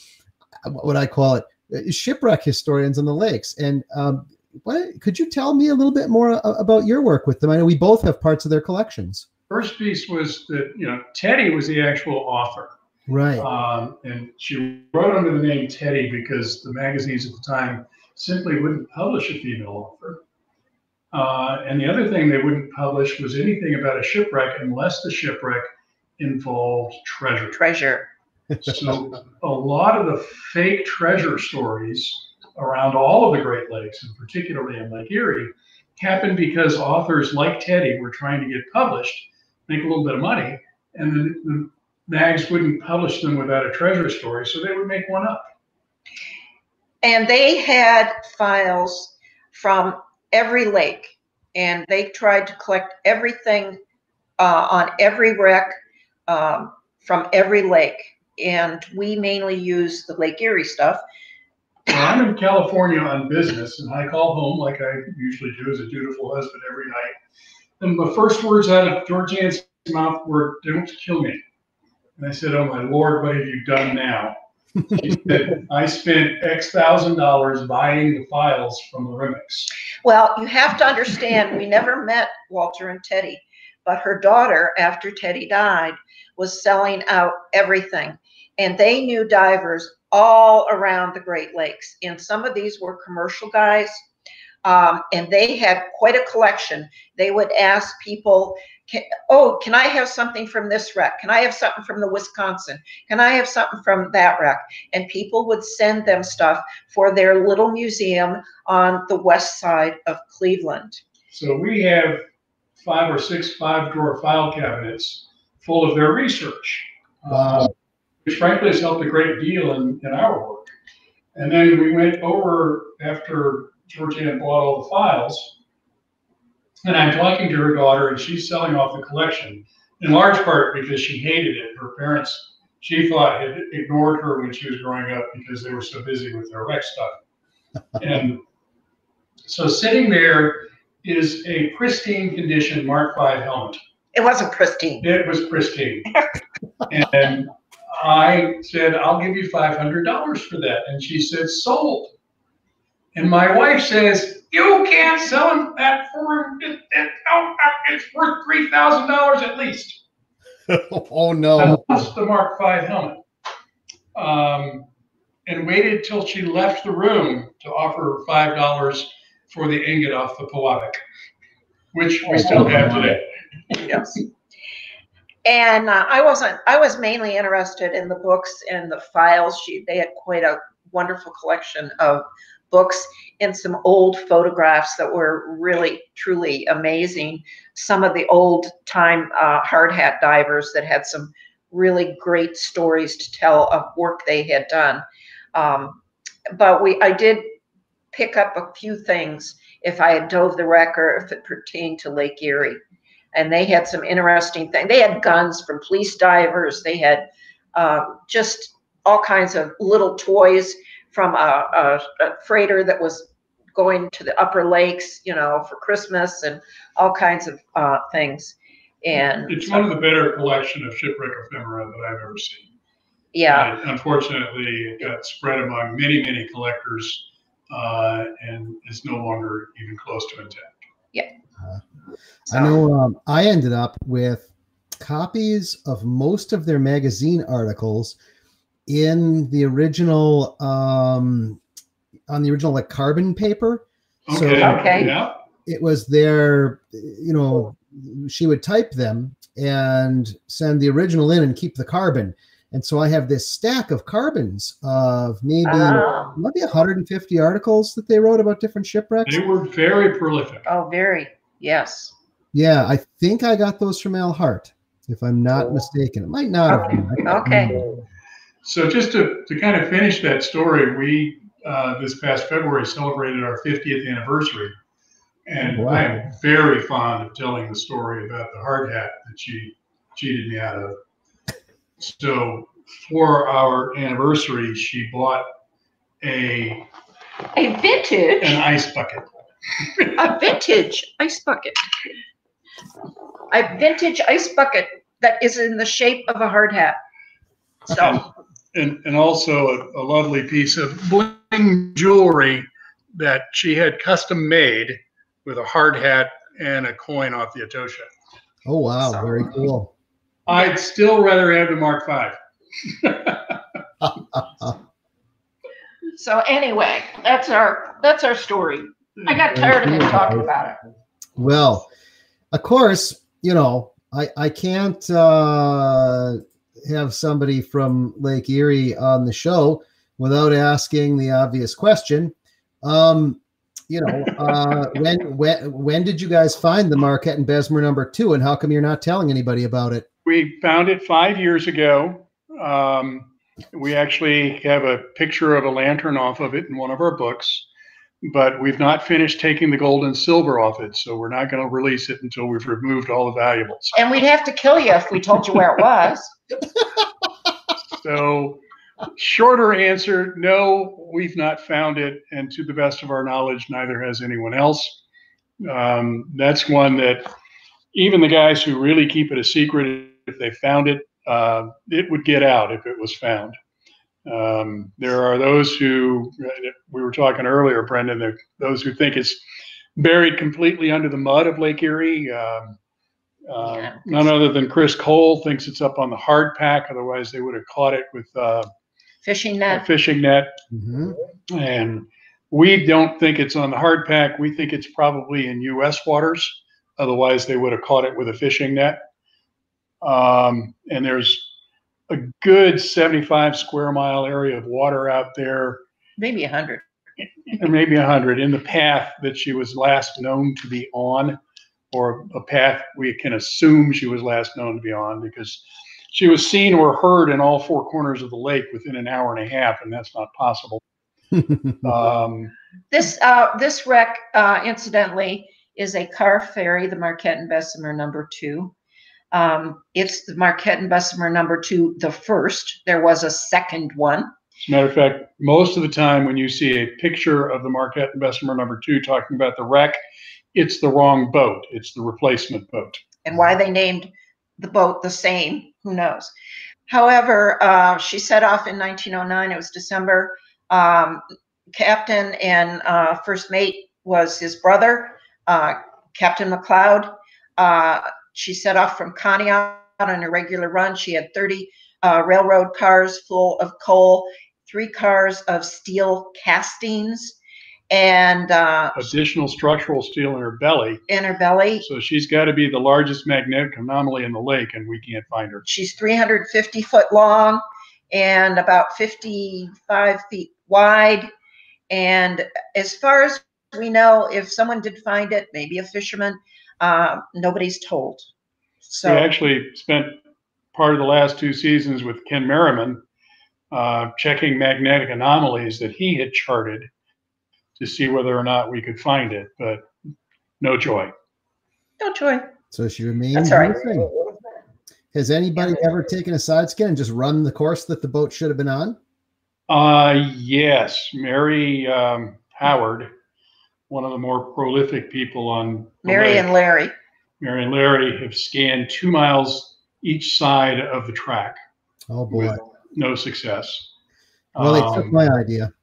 what I call it, uh, shipwreck historians on the lakes. And um, what, could you tell me a little bit more about your work with them? I know we both have parts of their collections. First piece was that you know Teddy was the actual author. Right. Um, and she wrote under the name Teddy because the magazines at the time simply wouldn't publish a female author. Uh, and the other thing they wouldn't publish was anything about a shipwreck unless the shipwreck involved treasure. Treasure. so a lot of the fake treasure stories around all of the Great Lakes, and particularly in Lake Erie, happened because authors like Teddy were trying to get published, make a little bit of money, and the, mags wouldn't publish them without a treasure story, so they would make one up. And they had files from every lake, and they tried to collect everything uh, on every wreck um, from every lake. And we mainly use the Lake Erie stuff. Well, I'm in California on business, and I call home like I usually do as a dutiful husband every night. And the first words out of Georgann's mouth were, Don't kill me. And I said, Oh my Lord, what have you done now? She said, I spent X thousand dollars buying the files from the Remix. Well, you have to understand, we never met Walter and Teddy. But her daughter, after Teddy died, was selling out everything. And they knew divers all around the Great Lakes. And some of these were commercial guys. Um, and they had quite a collection. They would ask people, oh, can I have something from this wreck? Can I have something from the Wisconsin? Can I have something from that wreck? And people would send them stuff for their little museum on the west side of Cleveland. So we have five or six five drawer file cabinets full of their research, uh, which frankly has helped a great deal in, in our work. And then we went over after Georgann bought all the files and I'm talking to her daughter, and she's selling off the collection, in large part because she hated it. Her parents, she thought, had ignored her when she was growing up because they were so busy with their wreck stuff. and so sitting there is a pristine condition Mark V helmet. It wasn't pristine. It was pristine. and I said, I'll give you $500 for that. And she said, sold. And my wife says, you can't sell him that for it, it, oh, it's worth three thousand dollars at least. oh no! Plus the Mark V helmet, um, and waited till she left the room to offer five dollars for the ingot off the Pewabic, which we still have today. yes. And uh, I wasn't. I was mainly interested in the books and the files. She they had quite a wonderful collection of books and some old photographs that were really truly amazing. Some of the old time uh, hard hat divers that had some really great stories to tell of work they had done. Um, but we, I did pick up a few things if I had dove the wreck or if it pertained to Lake Erie. And they had some interesting things. They had guns from police divers. They had uh, just all kinds of little toys from a, a, a freighter that was going to the upper lakes, you know, for Christmas and all kinds of uh, things. And it's so, one of the better collection of shipwreck ephemera that I've ever seen. Yeah. And unfortunately, it got spread among many, many collectors uh, and is no longer even close to intact. Yeah. Uh, so. I know um, I ended up with copies of most of their magazine articles in the original um on the original like carbon paper. Okay. So okay. Yeah. It was there, you know, she would type them and send the original in and keep the carbon. And so I have this stack of carbons of maybe uh, maybe 150 articles that they wrote about different shipwrecks. They were very prolific. Oh, very. Yes. Yeah, I think I got those from Al Hart, if I'm not mistaken. It might not okay. have been. Okay. So just to, to kind of finish that story, we uh, this past February celebrated our 50th anniversary. And wow. I am very fond of telling the story about the hard hat that she cheated me out of. So for our anniversary, she bought a a vintage an ice bucket. a vintage ice bucket. A vintage ice bucket that is in the shape of a hard hat. So and, and also a, a lovely piece of bling jewelry that she had custom made with a hard hat and a coin off the Atocha. Oh wow, so, very cool. I'd still rather have the Mark V. so anyway, that's our that's our story. I got tired of him talking about it. Well, of course, you know, I I can't uh have somebody from Lake Erie on the show without asking the obvious question. Um, you know, uh, when when when did you guys find the Marquette and Bessemer number two, and how come you're not telling anybody about it? We found it five years ago. Um, we actually have a picture of a lantern off of it in one of our books, but we've not finished taking the gold and silver off it, so we're not going to release it until we've removed all the valuables. And we'd have to kill you if we told you where it was. so, shorter answer no, we've not found it. And to the best of our knowledge, neither has anyone else. Um, that's one that even the guys who really keep it a secret, if they found it, uh, it would get out if it was found. Um, there are those who, we were talking earlier, Brendan, those who think it's buried completely under the mud of Lake Erie. Um, Uh, yeah. None other than Chris Cole thinks it's up on the hard pack. Otherwise, they would have caught it with uh, fishing net. fishing net. Mm-hmm. And we don't think it's on the hard pack. We think it's probably in U.S. waters. Otherwise, they would have caught it with a fishing net. Um, and there's a good 75 square mile area of water out there. Maybe 100. maybe 100 in the path that she was last known to be on, or a path we can assume she was last known to be on because she was seen or heard in all four corners of the lake within an hour and a half, and that's not possible. um, this uh, this wreck, uh, incidentally, is a car ferry, the Marquette and Bessemer number two. Um, it's the Marquette and Bessemer number two, the first. There was a second one. As a matter of fact, most of the time when you see a picture of the Marquette and Bessemer number two talking about the wreck, it's the wrong boat. It's the replacement boat. And why they named the boat the same, who knows? However, uh, she set off in 1909. It was December. Um, captain and uh, first mate was his brother, uh, Captain McLeod. She set off from Conneaut on a regular run. She had 30 uh, railroad cars full of coal, three cars of steel castings, and uh, additional structural steel in her belly. In her belly. So she's got to be the largest magnetic anomaly in the lake, and we can't find her. She's 350 foot long and about 55 feet wide. And as far as we know, if someone did find it, maybe a fisherman, uh, nobody's told. So we actually spent part of the last two seasons with Ken Merriman uh, checking magnetic anomalies that he had charted to see whether or not we could find it, but no joy. No joy. So she remains That's right. Has anybody ever taken a side scan and just run the course that the boat should have been on? Uh, yes. Mary um, Howard, one of the more prolific people on Mary and Larry. Mary and Larry have scanned two miles each side of the track. Oh boy! no success. Well, um, they took my idea.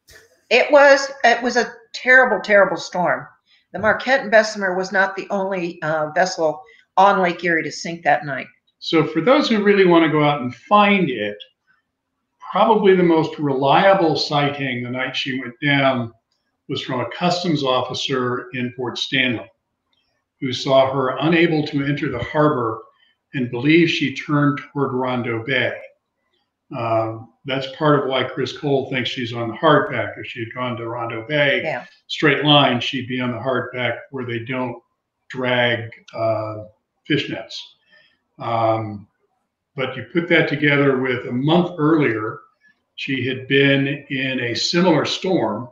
It was it was a terrible, terrible storm. The Marquette and Bessemer was not the only uh, vessel on Lake Erie to sink that night. So, for those who really want to go out and find it, probably the most reliable sighting the night she went down was from a customs officer in Port Stanley who saw her unable to enter the harbor and believed she turned toward Rondeau Bay. Um, that's part of why Chris Cole thinks she's on the hard pack. If she had gone to Rondeau Bay, yeah. straight line, she'd be on the hard pack where they don't drag uh, fish nets. Um, but you put that together with a month earlier, she had been in a similar storm,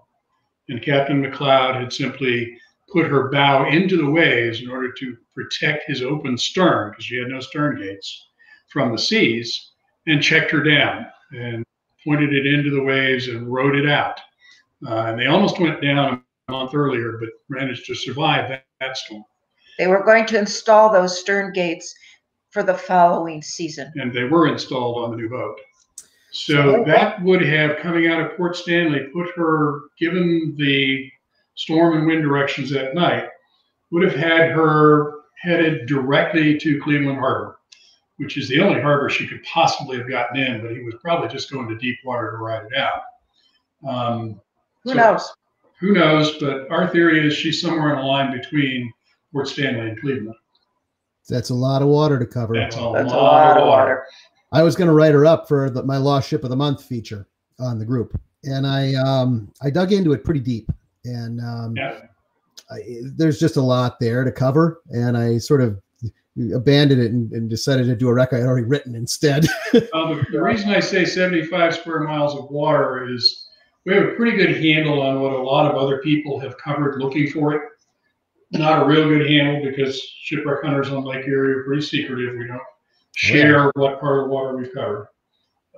and Captain McLeod had simply put her bow into the waves in order to protect his open stern, because she had no stern gates, from the seas, and checked her down and pointed it into the waves and rode it out. Uh, and they almost went down a month earlier, but managed to survive that, that storm. They were going to install those stern gates for the following season. And they were installed on the new boat. So that would have, coming out of Port Stanley, put her, given the storm and wind directions at night, would have had her headed directly to Cleveland Harbor, which is the only harbor she could possibly have gotten in, but he was probably just going to deep water to ride it out. Um, who so, knows? Who knows? But our theory is she's somewhere in a line between Port Stanley and Cleveland. That's a lot of water to cover. That's a, That's lot, a lot, of water. water. I was going to write her up for the, my Lost Ship of the Month feature on the group, and I um, I dug into it pretty deep, and um, yeah. I, there's just a lot there to cover, and I sort of abandoned it and, and decided to do a record I had already written instead. uh, the, the reason I say 75 square miles of water is we have a pretty good handle on what a lot of other people have covered looking for it not a real good handle because shipwreck hunters on Lake Erie are pretty secretive. We don't share yeah. what part of the water we've covered.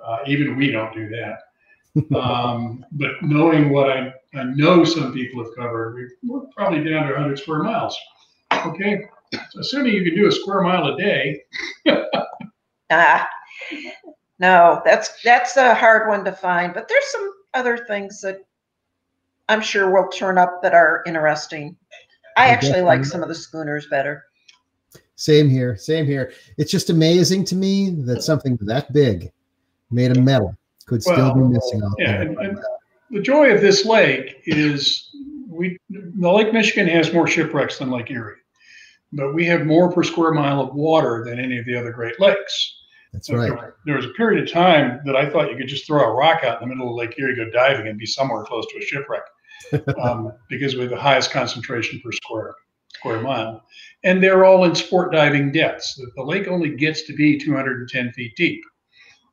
Uh, even we don't do that. um, but knowing what I, I know some people have covered, we're probably down to 100 square miles. Okay, so assuming you can do a square mile a day. ah, no, that's that's a hard one to find. But there's some other things that I'm sure will turn up that are interesting. I actually like some of the schooners better. Same here. Same here. It's just amazing to me that something that big, made of metal, could still be missing out yeah, there. And, and the joy of this lake is we the Lake Michigan has more shipwrecks than Lake Erie, but we have more per square mile of water than any of the other Great Lakes. That's right. There, there, was a period of time that I thought you could just throw a rock out in the middle of Lake Erie, go diving, and be somewhere close to a shipwreck, um, because we have the highest concentration per square square mile, and they're all in sport diving depths. The, lake only gets to be 210 feet deep,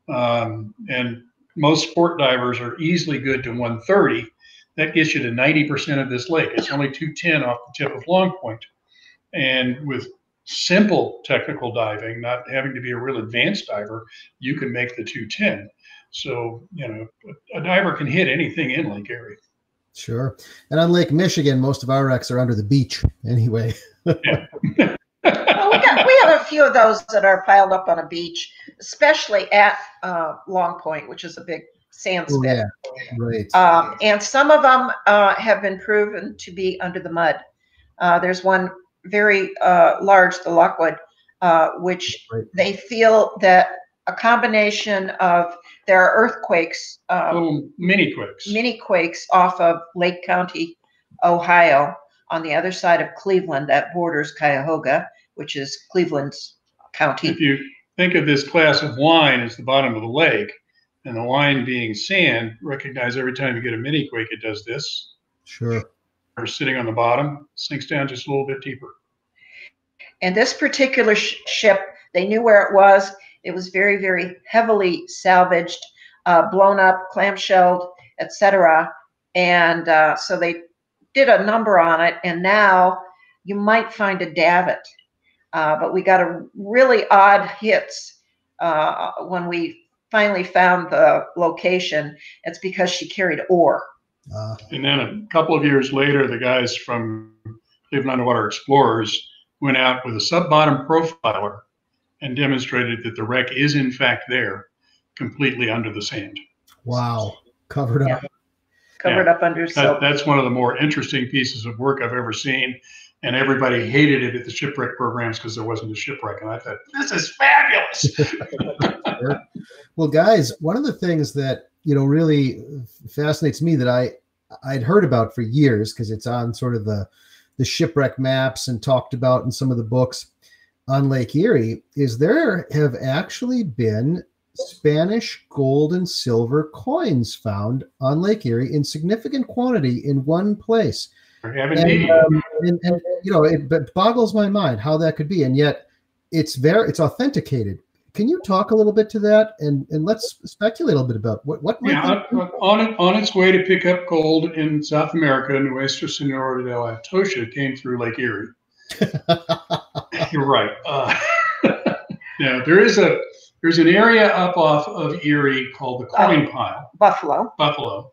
um, and most sport divers are easily good to 130. That gets you to 90% of this lake. It's only 210 off the tip of Long And with simple technical diving, not having to be a real advanced diver, you can make the 210. So, you know, a diver can hit anything in Lake Erie. Sure. And on Lake Michigan, most of our wrecks are under the beach anyway. yeah. well, we, got, we have a few of those that are piled up on a beach, especially at uh, Long Point, which is a big sand spit. Oh, yeah. Right. Um, and some of them uh, have been proven to be under the mud. Uh, there's one very uh, large, the Lockwood, uh, which right. they feel that a combination of there are earthquakes, um, mini quakes, mini quakes off of Lake County, Ohio, on the other side of Cleveland that borders Cuyahoga, which is Cleveland's county. If you think of this class of wine as the bottom of the lake, and the wine being sand, recognize every time you get a mini quake, it does this. Sure. Or sitting on the bottom, sinks down just a little bit deeper. And this particular sh- ship, they knew where it was. It was very, very heavily salvaged, uh, blown up, clamshelled, etc. And uh, so they did a number on it, and now you might find a davit. Uh, but we got a really odd hits uh, when we finally found the location. It's because she carried ore. Uh. and then a couple of years later, the guys from Cleveland Underwater Explorers went out with a sub-bottom profiler and demonstrated that the wreck is in fact there, completely under the sand. Wow, covered up. Yeah. Covered yeah. up under that, That's one of the more interesting pieces of work I've ever seen. And everybody hated it at the shipwreck programs because there wasn't a shipwreck. And I thought, this is fabulous. well, guys, one of the things that you know really fascinates me that I I'd heard about for years because it's on sort of the the shipwreck maps and talked about in some of the books on Lake Erie is there have actually been Spanish gold and silver coins found on Lake Erie in significant quantity in one place. And, um, and, and, you know, it, it boggles my mind how that could be, and yet it's very it's authenticated. Can you talk a little bit to that, and and let's speculate a little bit about what what? yeah, on it on its way to pick up gold in South America, Nuestra Senora de la Atocha came through Lake Erie. You're right. Uh, yeah, there is a there's an area up off of Erie called the Coin Pile. Buffalo. Buffalo.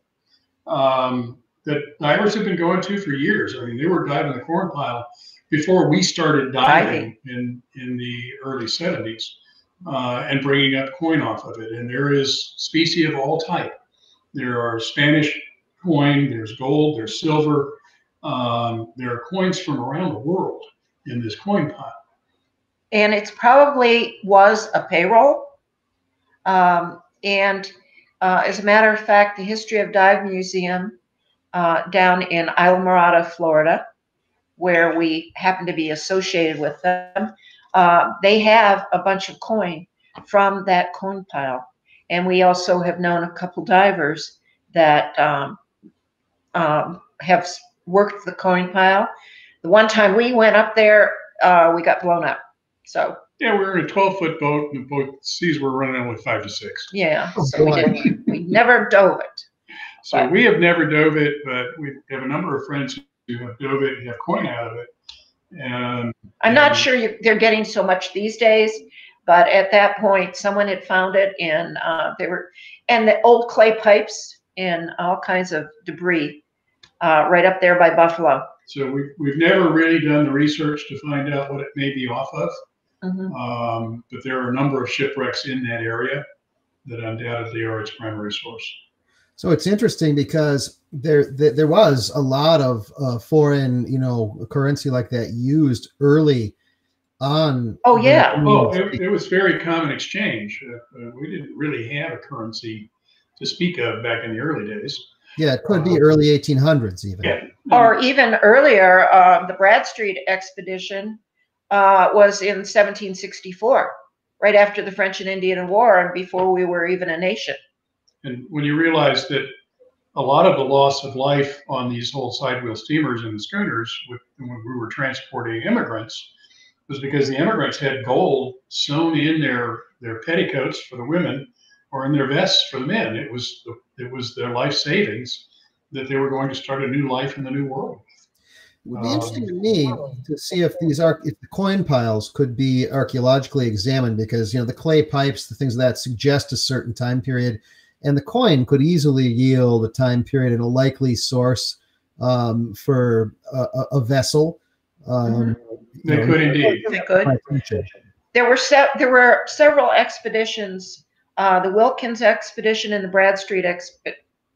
Um, that divers have been going to for years. I mean, they were diving the Coin Pile before we started diving, diving. in in the early 70s uh, and bringing up coin off of it. And there is specie of all type. There are Spanish coin, there's gold, there's silver, um, there are coins from around the world in this coin pile. And it's probably was a payroll. Um, and uh, as a matter of fact, the History of Dive Museum uh, down in Islamorada, Florida, where we happen to be associated with them, uh, they have a bunch of coin from that coin pile. And we also have known a couple divers that um, um, have worked the coin pile. The one time we went up there, uh, we got blown up. So yeah, we were in a 12 foot boat, and the boat seas were running only five to six. Yeah, oh, so we, didn't, we never dove it. So but. we have never dove it, but we have a number of friends who have dove it and have coin out of it. And I'm not sure you, they're getting so much these days, but at that point, someone had found it, and uh, they were, and the old clay pipes and all kinds of debris uh, right up there by Buffalo. So we've, we've never really done the research to find out what it may be off of. Mm-hmm. Um, but there are a number of shipwrecks in that area that undoubtedly are its primary source. So it's interesting because there there, there was a lot of uh, foreign, you know, currency like that used early on. Oh yeah. Oh, it, it, was very common exchange. Uh, uh, we didn't really have a currency to speak of back in the early days. Yeah, it could be uh, early 1800s even. Yeah. Or even earlier, uh, the Bradstreet expedition uh, was in 1764, right after the French and Indian War and before we were even a nation. And when you realize that a lot of the loss of life on these old sidewheel steamers and the schooners with, when we were transporting immigrants was because the immigrants had gold sewn in their, their petticoats for the women or in their vests for the men. It was it was their life savings that they were going to start a new life in the new world. It would be um, interesting to me to see if these are if the coin piles could be archaeologically examined because you know the clay pipes, the things that suggest a certain time period, and the coin could easily yield a time period and a likely source um, for a, a vessel. Um, mm-hmm. They know, could indeed. They could. There were se- there were several expeditions uh, the Wilkins expedition and the Bradstreet exp-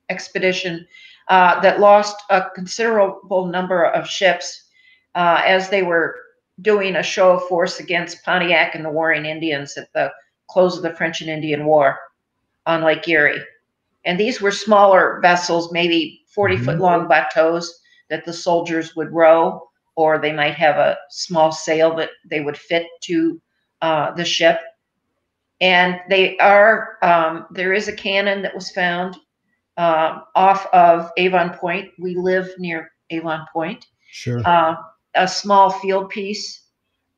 expedition uh, that lost a considerable number of ships uh, as they were doing a show of force against Pontiac and the Warring Indians at the close of the French and Indian War on Lake Erie. And these were smaller vessels, maybe 40 mm-hmm. foot long bateaus that the soldiers would row, or they might have a small sail that they would fit to uh, the ship and they are um, there is a cannon that was found uh, off of Avon Point. We live near Avon Point. Sure. Uh, a small field piece,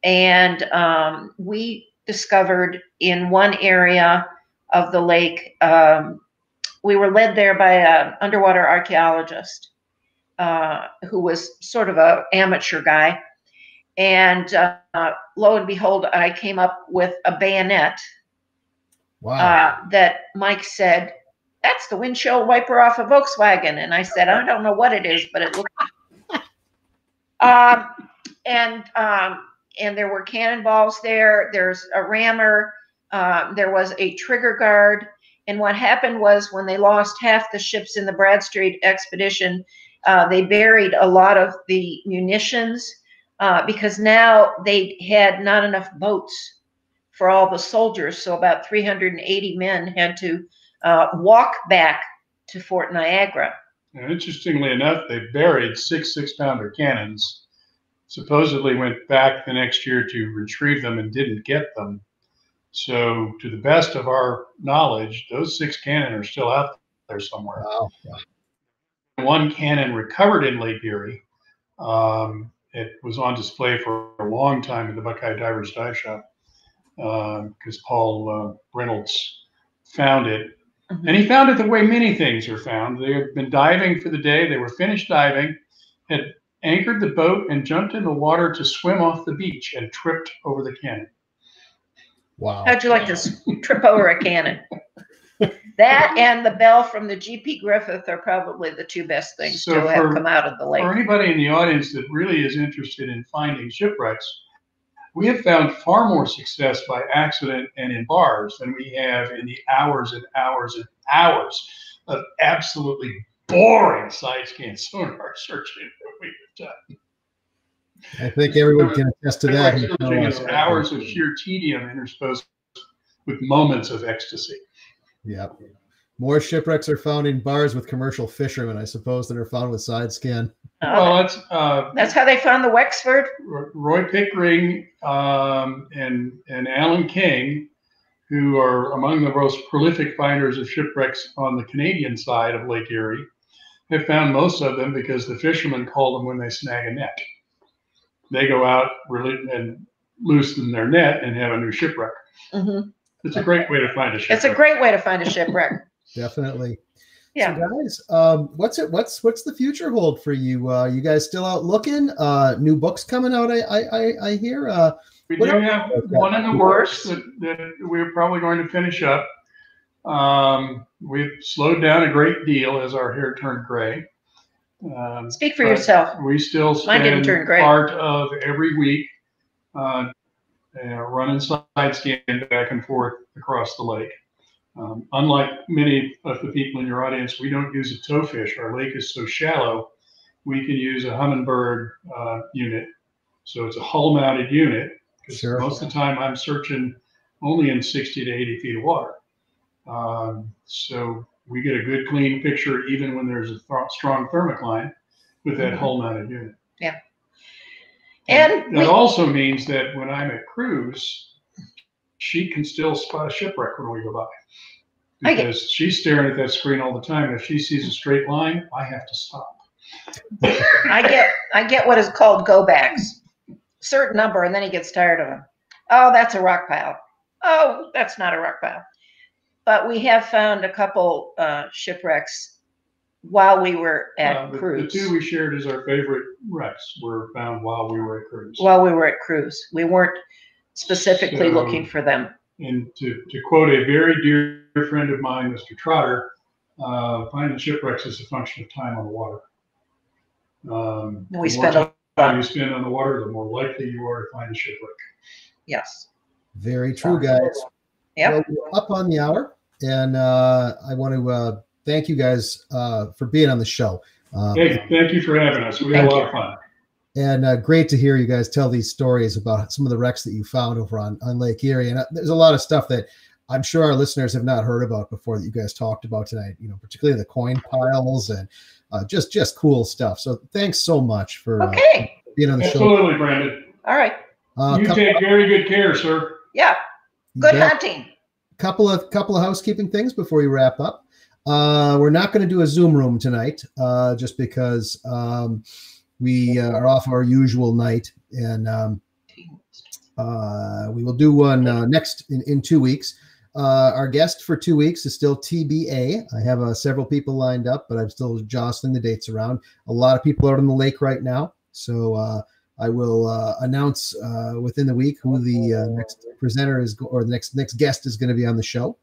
and um, we discovered in one area of the lake. Um, we were led there by an underwater archaeologist uh, who was sort of a amateur guy. And uh, lo and behold, I came up with a bayonet Wow. Uh, that Mike said, that's the windshield wiper off a Volkswagen. And I said, I don't know what it is, but it looks. um, and um, and there were cannonballs there. There's a rammer. Uh, there was a trigger guard. And what happened was when they lost half the ships in the Bradstreet expedition, uh, they buried a lot of the munitions uh, because now they had not enough boats for all the soldiers. So about 380 men had to uh, walk back to Fort Niagara. And interestingly enough, they buried six six pounder cannons. Supposedly went back the next year to retrieve them and didn't get them. So, to the best of our knowledge, those six cannon are still out there somewhere. Wow. One cannon recovered in Lake Erie. Um, it was on display for a long time in the Buckeye Divers Dive Shop because um, Paul uh, Reynolds found it. Mm-hmm. And he found it the way many things are found. They had been diving for the day, they were finished diving, had anchored the boat and jumped in the water to swim off the beach and tripped over the cannon. Wow. How'd you like to trip over a cannon? that and the bell from the GP Griffith are probably the two best things so to for, have come out of the lake. For anybody in the audience that really is interested in finding shipwrecks, we have found far more success by accident and in bars than we have in the hours and hours and hours of absolutely boring side scan sonar searching that we have done. I think everyone can attest to that. Is hours of sheer tedium interspersed with moments of ecstasy. Yeah. More shipwrecks are found in bars with commercial fishermen, I suppose, than are found with side scan. Uh, well, that's uh, that's how they found the Wexford. Roy Pickering um, and and Alan King, who are among the most prolific finders of shipwrecks on the Canadian side of Lake Erie, have found most of them because the fishermen call them when they snag a net. They go out really and loosen their net and have a new shipwreck. Mm-hmm. It's a great way to find a shipwreck. It's a great way to find a shipwreck. Definitely. Yeah. So guys, um, what's it? What's what's the future hold for you? Uh, you guys still out looking? Uh, new books coming out. I I I hear. Uh, we do have one in the works that, that we're probably going to finish up. Um, we've slowed down a great deal as our hair turned gray. Um, Speak for yourself. We still spend part of every week uh, running side scan back and forth across the lake. Um, unlike many of the people in your audience, we don't use a tow fish. Our lake is so shallow, we can use a Humminbird uh, unit. So it's a hull mounted unit Sure. Most of the time, I'm searching only in 60 to 80 feet of water. Um, so we get a good clean picture even when there's a th- strong thermocline with that Mhm. hull mounted unit. Yeah. And that we- also means that when I'm at cruise, she can still spot a shipwreck when we go by. Get- Because she's staring at that screen all the time. If she sees a straight line, I have to stop. I get I get what is called go backs. Certain number, and then he gets tired of them. Oh, that's a rock pile. Oh, that's not a rock pile. But we have found a couple uh, shipwrecks while we were at Uh, the, the cruise. two we shared as our favorite wrecks were found while we were at cruise. while we were at cruise, we weren't specifically So- looking for them. And to, to quote a very dear friend of mine, Mr. Trotter, uh, finding shipwrecks is a function of time on the water. Um, We the more spend a time you spend on the water, the more likely you are to find a shipwreck. Yes. Very true, guys. Yep. Well, up on the hour, and uh, I want to uh, thank you guys uh, for being on the show. Um, Hey, thank you for having us. We had a lot you. of fun. And uh, great to hear you guys tell these stories about some of the wrecks that you found over on, on Lake Erie. And uh, there's a lot of stuff that I'm sure our listeners have not heard about before that you guys talked about tonight. You know, particularly the coin piles and uh, just just cool stuff. So thanks so much for uh, Okay. being on the show. Absolutely, Brandon. All right. Uh, You couple, take very good care, sir. Yeah. Good bet. hunting. couple of couple of housekeeping things before we wrap up. Uh, we're not going to do a Zoom room tonight, uh, just because um, we uh, are off our usual night, and um, uh, we will do one uh, next in, in two weeks. Uh, our guest for two weeks is still TBA. I have uh, several people lined up, but I'm still jostling the dates around. A lot of people are on the lake right now, so uh, I will uh, announce uh, within the week who the uh, next presenter is, go- or the next next guest is going to be on the show.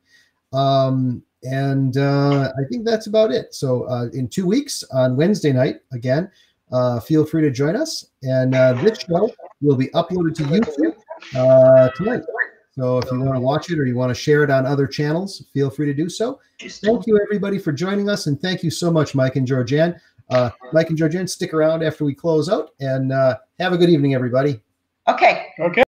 Um, and uh, I think that's about it. So uh, in two weeks on Wednesday night, again, uh, feel free to join us. And uh, this show will be uploaded to YouTube uh, tonight. So if you want to watch it or you want to share it on other channels, feel free to do so. Thank you, everybody, for joining us. And thank you so much, Mike and Georgann. Uh, Mike and Georgann, stick around after we close out and uh, have a good evening, everybody. Okay. Okay.